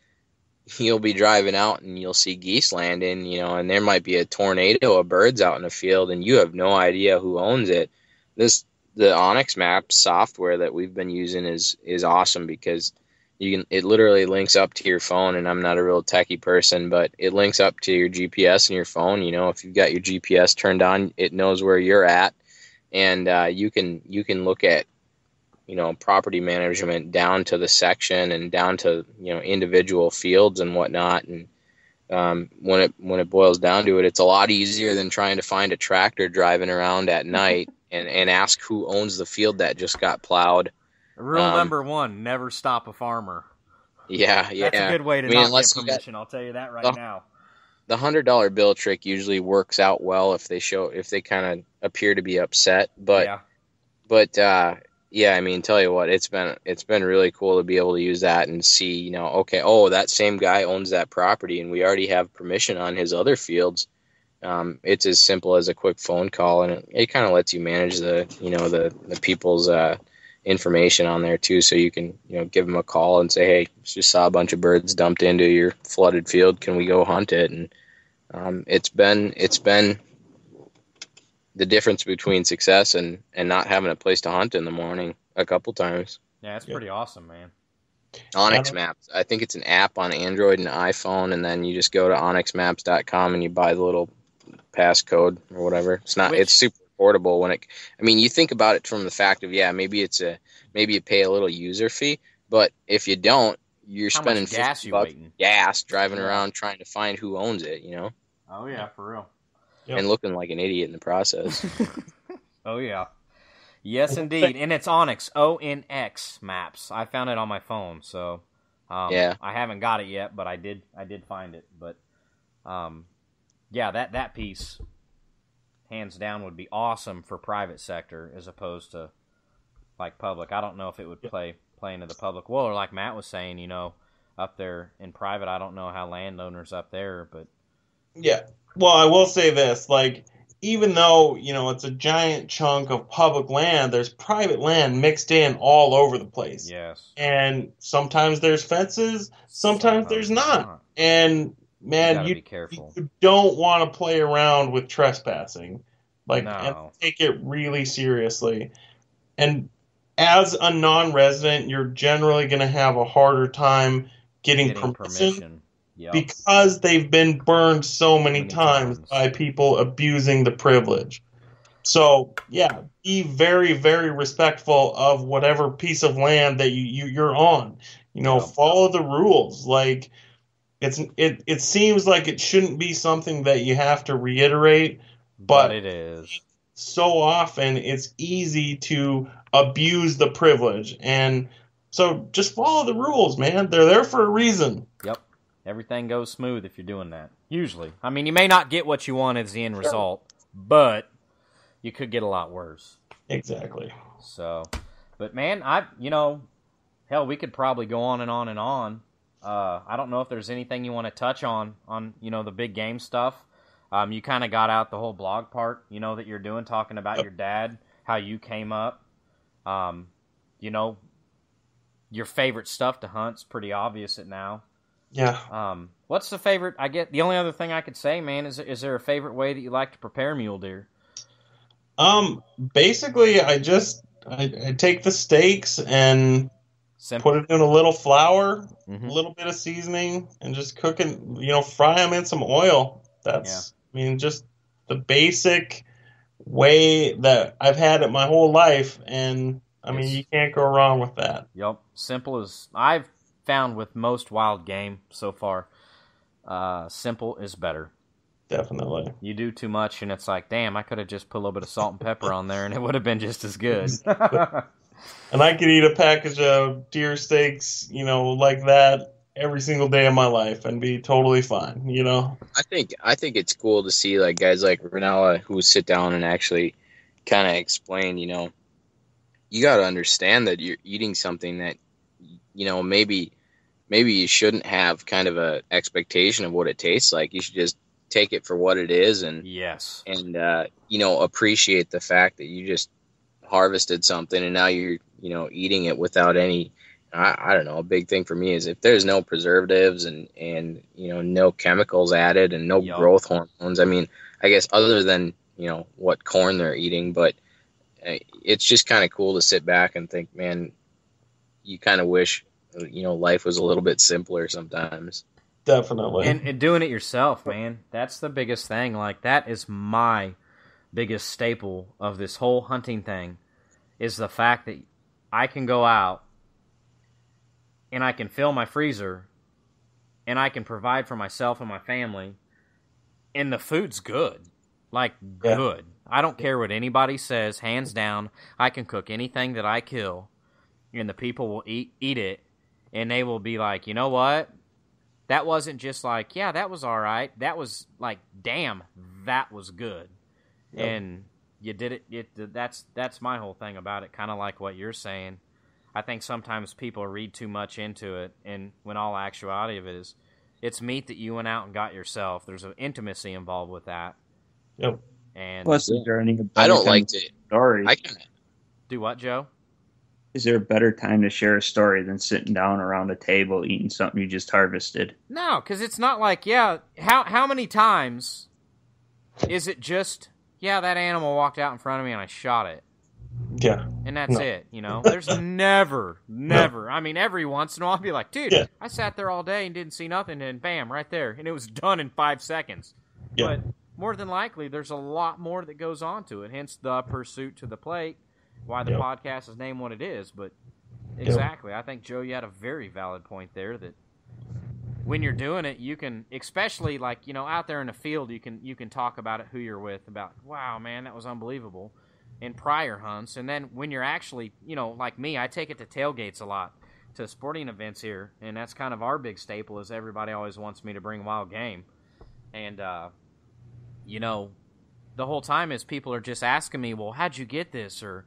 you'll be driving out and you'll see geese landing, you know, and there might be a tornado of birds out in the field, and you have no idea who owns it. This the onX Map software that we've been using is is awesome because you can it literally links up to your phone and I'm not a real techie person but it links up to your GPS and your phone you know if you've got your GPS turned on it knows where you're at and uh, you can you can look at you know property management down to the section and down to you know individual fields and whatnot and um, when it when it boils down to it it's a lot easier than trying to find a tractor driving around at night and, and ask who owns the field that just got plowed Rule um, number one: never stop a farmer. yeah yeah That's a good way to I mean, not get you got- permission. I'll tell you that right now. the hundred dollar bill trick usually works out well if they show if they kind of appear to be upset but yeah, but uh yeah i mean tell you what it's been it's been really cool to be able to use that and see you know okay oh that same guy owns that property and we already have permission on his other fields. Um, it's as simple as a quick phone call and it, it kind of lets you manage the you know the the people's uh information on there too. So you can you know give them a call and say hey just saw a bunch of birds dumped into your flooded field. Can we go hunt it? And um, it's been it's been the difference between success and and not having a place to hunt in the morning a couple times. yeah, it's Yeah. pretty awesome, man. onX Yeah. Maps. I think it's an app on Android and iPhone, and then you just go to onxmaps.com and you buy the little passcode or whatever. It's not. Which- it's super portable when it. I mean, you think about it from the fact of yeah, maybe it's a maybe you pay a little user fee, but if you don't, you're How spending gas 50 you bucks waiting? gas driving around trying to find who owns it, you know, Oh yeah, for real. Yep. and looking like an idiot in the process. Oh yeah. Yes, indeed, and it's onX O N X Maps. I found it on my phone, so um, Yeah. I haven't got it yet, but I did. I did find it, but um, yeah, that that piece, hands down, would be awesome for private sector as opposed to like public. I don't know if it would play play into the public. Well, or like Matt was saying, you know, up there in private, I don't know how landowners up there, but Yeah. Well, I will say this, like even though, you know, it's a giant chunk of public land, there's private land mixed in all over the place. yes, And sometimes there's fences, sometimes there's not. And You man, you, be careful. you don't want to play around with trespassing. Like No. and take it really seriously. And as a non-resident, you're generally going to have a harder time getting, Getting permission permission. Yep. because they've been burned so many, Many times, times. by people abusing the privilege. So yeah, be very, very respectful of whatever piece of land that you, you you're on. You know, follow the rules. Like it's it it seems like it shouldn't be something that you have to reiterate, but but it is. so often it's easy to abuse the privilege and so just follow the rules, man. They're there for a reason. Yep. Everything goes smooth if you're doing that. Usually. I mean, you may not get what you want as the end result, but you could get a lot worse. Exactly. So, but man, I, you know, hell, we could probably go on and on and on. Uh, I don't know if there's anything you want to touch on, on, you know, the big game stuff. Um, you kind of got out the whole blog part, you know, that you're doing, talking about your dad, how you came up. Um, you know, your favorite stuff to hunt's pretty obvious at now. Yeah. Um, what's the favorite? I get the only other thing I could say, man, is is there a favorite way that you like to prepare mule deer? Um, basically, I just I, I take the steaks and Simple. put it in a little flour, Mhm. a little bit of seasoning, and just cook it. You know, fry them in some oil. That's I mean, just the basic way that I've had it my whole life, and I mean you can't go wrong with that. Yep, simple as I've found with most wild game so far. Uh, simple is better. Definitely. You do too much, and it's like, damn, I could have just put a little bit of salt and pepper on there, and it would have been just as good. And I could eat a package of deer steaks, you know, like that every single day of my life and be totally fine, you know? I think I think it's cool to see like guys like Rinella who sit down and actually kind of explain. You know, you got to understand that you're eating something that you know maybe maybe you shouldn't have kind of a expectation of what it tastes like. You should just take it for what it is and yes, and uh, you know appreciate the fact that you just harvested something and now you're you know eating it without any I, I don't know a big thing for me is if there's no preservatives and and you know no chemicals added and no Yup. growth hormones i mean i guess other than you know what corn they're eating but uh, it's just kind of cool to sit back and think man you kind of wish you know life was a little bit simpler sometimes Definitely. and, and doing it yourself, man. That's the biggest thing. Like that is my biggest staple of this whole hunting thing is the fact that I can go out and I can fill my freezer and I can provide for myself and my family and the food's good. Like Yeah. good. I don't care what anybody says, hands down. I can cook anything that I kill and the people will eat eat it and they will be like, "You know what? That wasn't just like, yeah, that was all right. That was like, damn, that was good." Yep. And you did it, it that's that's my whole thing about it, kind of like what you're saying. I think sometimes people read too much into it, and when all actuality of it is, it's meat that you went out and got yourself. There's an intimacy involved with that, Yep. and Plus, is there any i don't like to to story? i kind of do what, Joe? Is there a better time to share a story than sitting down around a table eating something you just harvested? No, because it's not like, yeah, how how many times is it just, yeah, that animal walked out in front of me and I shot it. Yeah. And that's No. it, you know. There's never, never. I mean, every once in a while, I'll be like, dude, Yeah. I sat there all day and didn't see nothing, and bam, right there, and it was done in five seconds. Yeah. But more than likely, there's a lot more that goes on to it. Hence the pursuit to the plate. Why the Yep. podcast is named what it is. But exactly, I think Joe, you had a very valid point there. That when you're doing it, you can, especially like you know, out there in the field, you can you can talk about it who you're with. About wow, man, that was unbelievable. In prior hunts, and then when you're actually, you know, like me, I take it to tailgates a lot to sporting events here, and that's kind of our big staple. Is everybody always wants me to bring wild game, and uh, you know, the whole time is people are just asking me, well, how'd you get this, or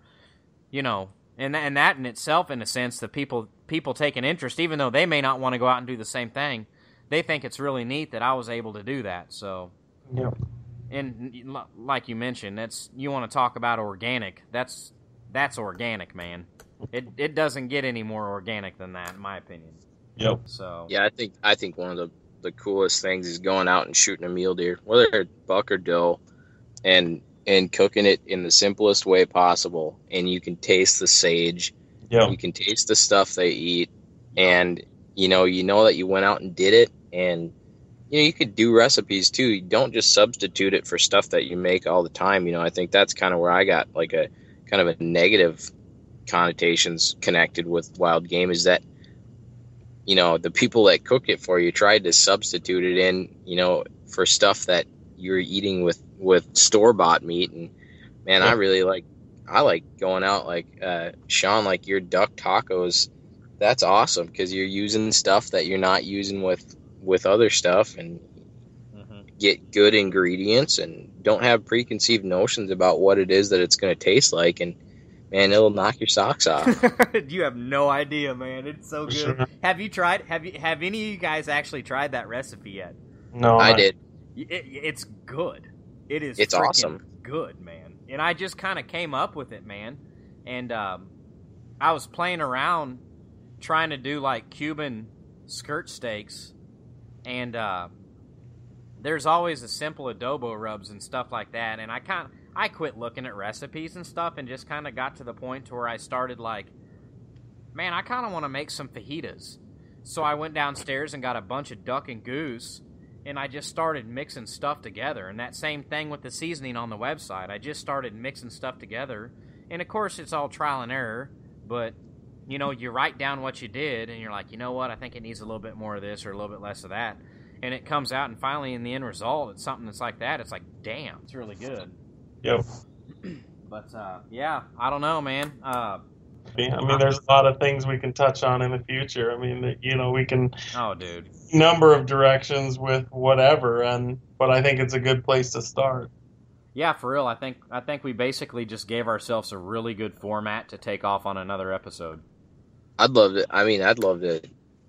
you know, and and that in itself, in a sense, that people people take an interest, even though they may not want to go out and do the same thing, they think it's really neat that I was able to do that. So, Yep. and like you mentioned, that's you want to talk about organic. That's that's organic, man. It it doesn't get any more organic than that, in my opinion. Yep. So Yeah, I think I think one of the, the coolest things is going out and shooting a mule deer, whether it's buck or doe, and and cooking it in the simplest way possible. And you can taste the sage, Yep. you can taste the stuff they eat, and you know you know that you went out and did it. And you know you could do recipes too. You don't just substitute it for stuff that you make all the time. You know, I think that's kind of where I got like a kind of a negative connotations connected with wild game is that you know the people that cook it for you tried to substitute it in you know for stuff that you're eating with with store bought meat and man i really like i like going out like uh sean like your duck tacos that's awesome because you're using stuff that you're not using with with other stuff and mhm. get good ingredients and don't have preconceived notions about what it is that it's going to taste like and man it'll knock your socks off you have no idea, man. It's so good. Sure. Have you tried? Have you? Have any of you guys actually tried that recipe yet? No, i not- did It, it's good. It is. It's awesome. Good, man. And I just kind of came up with it, man. And um, I was playing around trying to do like Cuban skirt steaks, and uh, there's always a simple adobo rubs and stuff like that. And I kind of I quit looking at recipes and stuff, and just kind of got to the point to where I started like, man, I kind of want to make some fajitas. So I went downstairs and got a bunch of duck and goose, and I just started mixing stuff together. And that same thing with the seasoning on the website. I just started mixing stuff together. And of course, it's all trial and error, but you know, you write down what you did and you're like, you know what, I think it needs a little bit more of this or a little bit less of that. And it comes out, and finally, in the end result, it's something that's like that. It's like, damn, it's really good. Yep. But uh, yeah, I don't know, man. Uh, I mean, there's a lot of things we can touch on in the future. I mean, you know, we can oh, dude. number of directions with whatever, and but I think it's a good place to start. Yeah, for real. I think I think we basically just gave ourselves a really good format to take off on another episode. I'd love to. I mean, I'd love to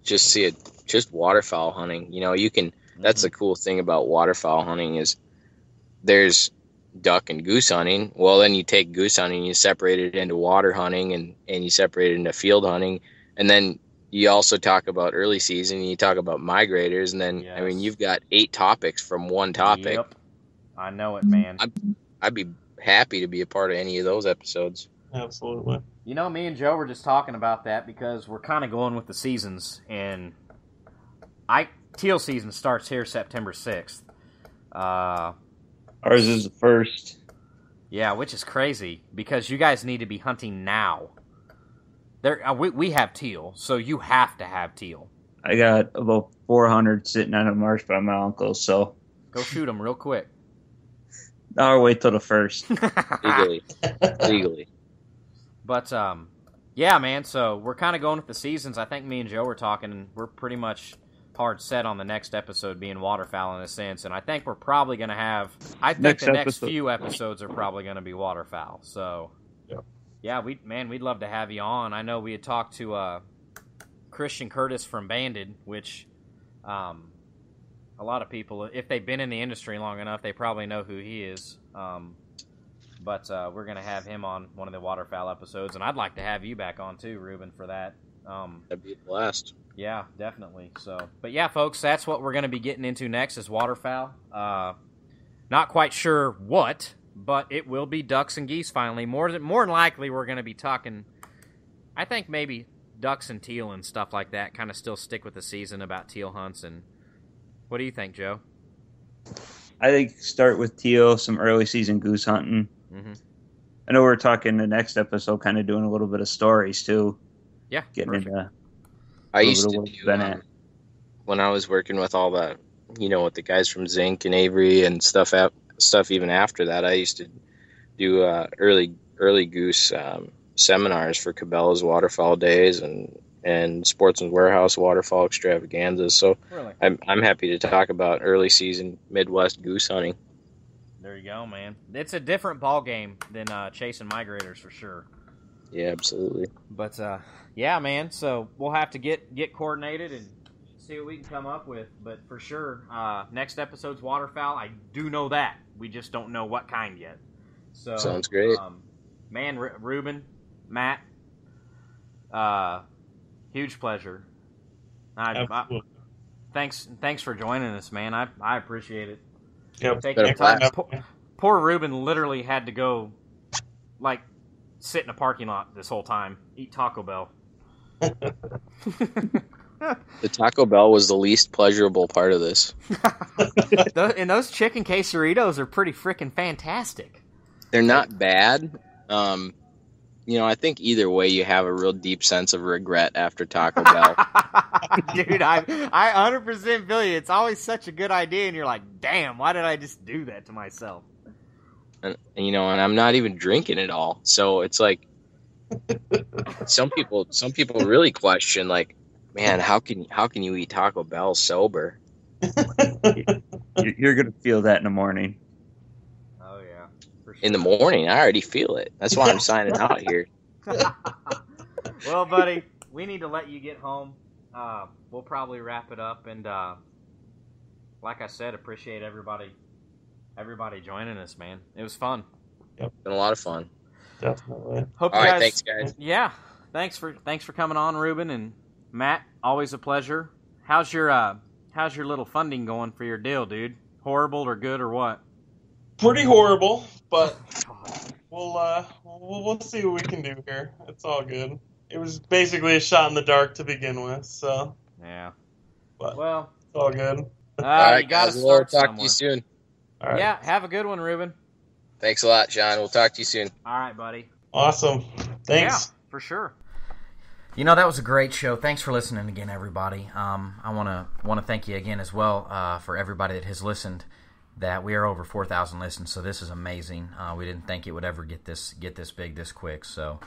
just see it. Just waterfowl hunting. You know, you can. That's mm-hmm. the cool thing about waterfowl hunting is there's duck and goose hunting. Well, then you take goose hunting, you separate it into water hunting, and and you separate it into field hunting, and then you also talk about early season. And you talk about migrators, and then I mean, you've got eight topics from one topic. Yep. I know it, man. I'd be happy to be a part of any of those episodes. Absolutely. You know, me and Joe were just talking about that because we're kind of going with the seasons, and I teal season starts here September sixth. Uh, Ours is the first. yeah, which is crazy because you guys need to be hunting now. There, uh, we we have teal, so you have to have teal. I got about 400 sitting on a marsh by my uncle, so Go shoot them real quick. I'll wait till the first. Legally, legally. But um, yeah, man. So we're kind of going with the seasons. I think me and Joe were talking, and we're pretty much hard set on the next episode being waterfowl in a sense. And I think we're probably going to have. I think Next the next episode. few episodes are probably going to be waterfowl. So Yep. yeah, we man, we'd love to have you on. I know we had talked to uh, Christian Curtis from Banded, which um, a lot of people, if they've been in the industry long enough, they probably know who he is. Um, but uh, we're gonna have him on one of the waterfowl episodes, and I'd like to have you back on too, Reuben, for that. Um, That'd be a blast. yeah, definitely. So, but yeah, folks, that's what we're going to be getting into next is waterfowl. Uh, not quite sure what, but it will be ducks and geese finally. More than more than likely, we're going to be talking. I think maybe ducks and teal and stuff like that. Kind of still stick with the season about teal hunts and. What do you think, Joe? I think start with teal, some early season goose hunting. Mm-hmm. I know we're talking the next episode, kind of doing a little bit of stories too, Yeah, getting perfect. into I used to do we've um, when I was working with all the, you know, with the guys from Zink and Avery and stuff. Ap- stuff even after that, I used to do uh, early early goose um, seminars for Cabela's waterfowl days and and Sportsman's Warehouse waterfowl extravaganzas. So Really? I'm I'm happy to talk about early season Midwest goose hunting. There you go, man. It's a different ball game than uh, chasing migrators for sure. Yeah, absolutely. But uh, yeah, man. So we'll have to get get coordinated and see what we can come up with. But for sure, uh, next episode's waterfowl. I do know that. We just don't know what kind yet. So Sounds great. Um, man, R- Reuben, Matt, uh, huge pleasure. I, I, Absolutely. thanks, thanks for joining us, man. I I appreciate it. Yep. Taking the time. Poor, poor Reuben literally had to go, like, sit in a parking lot this whole time, eat Taco Bell. The Taco Bell was the least pleasurable part of this. And those chicken quesaritos are pretty freaking fantastic. They're not bad. Um, you know, I think either way, you have a real deep sense of regret after Taco Bell. Dude, I I 100% feel you. It's always such a good idea, and you're like, damn, why did I just do that to myself? And, and, you know, and I'm not even drinking it all. So it's like some people, some people really question, like, man, how can how can you eat Taco Bell sober? You're- You're gonna feel that in the morning. Oh, yeah. Sure. In the morning, I already feel it. That's why I'm signing out here. well, buddy, we need to let you get home. Uh, we'll probably wrap it up, and uh, like I said, appreciate everybody, everybody joining us, man. It was fun. Yep. Been a lot of fun. Definitely. Hope All you right, guys. thanks, guys. Yeah, thanks for thanks for coming on, Reuben and Matt. Always a pleasure. How's your uh, how's your little funding going for your deal, dude? Horrible or good or what? Pretty horrible, but we'll uh we'll, we'll see what we can do here. It's all good. It was basically a shot in the dark to begin with, so Yeah. But- Well, it's all good. Uh, All right, you got to guys. We'll start talk somewhere. to you soon. All right. Yeah, have a good one, Reuben. Thanks a lot, John. We'll talk to you soon. All right, buddy. Awesome. Thanks. Yeah, for sure. You know that was a great show. Thanks for listening again, everybody. Um, I want to want to thank you again as well uh, for everybody that has listened. That we are over four thousand listens, so this is amazing. Uh, we didn't think it would ever get this get this big this quick, so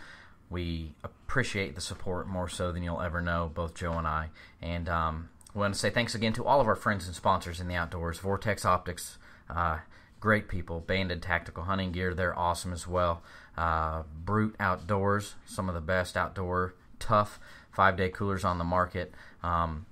we appreciate the support more so than you'll ever know, both Joe and I. And um, we want to say thanks again to all of our friends and sponsors in the outdoors. Vortex Optics, uh, great people. Banded Tactical Hunting Gear, they're awesome as well. Uh, Brute Outdoors, some of the best outdoor tough five day coolers on the market. Um,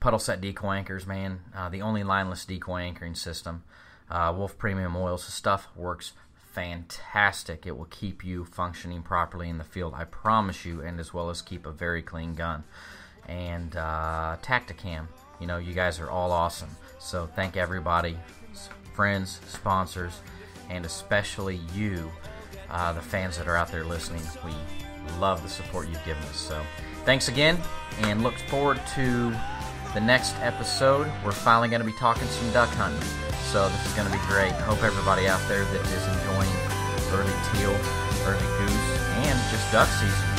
puddle set decoy anchors, man, uh, the only lineless decoy anchoring system. Uh, Wolf Premium Oils, stuff works fantastic. It will keep you functioning properly in the field, I promise you, and as well as keep a very clean gun. And uh, Tacticam, you know, you guys are all awesome. So thank everybody, friends, sponsors, and especially you, uh, the fans that are out there listening. We love the support you've given us. So thanks again, and look forward to the next episode. We're finally going to be talking some duck hunting. So this is going to be great. Hope everybody out there that is enjoying early teal, early goose, and just duck season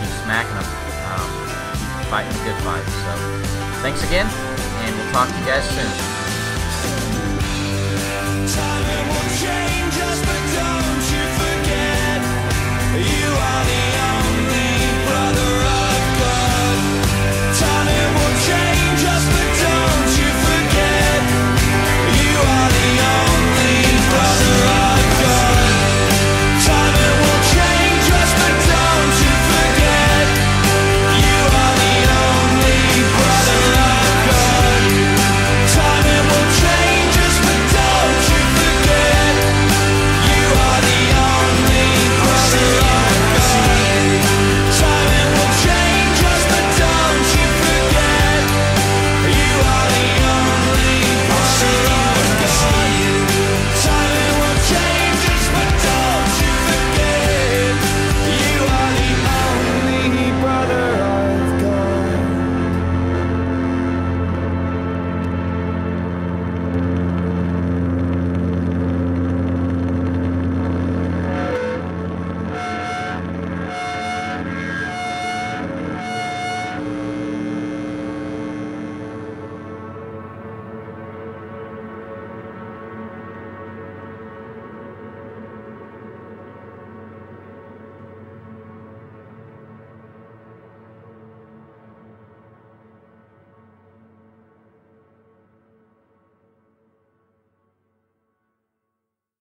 keep smacking them, um, fighting good fight. So thanks again, and we'll talk to you guys soon. Time will change us, but don't you forget, you are the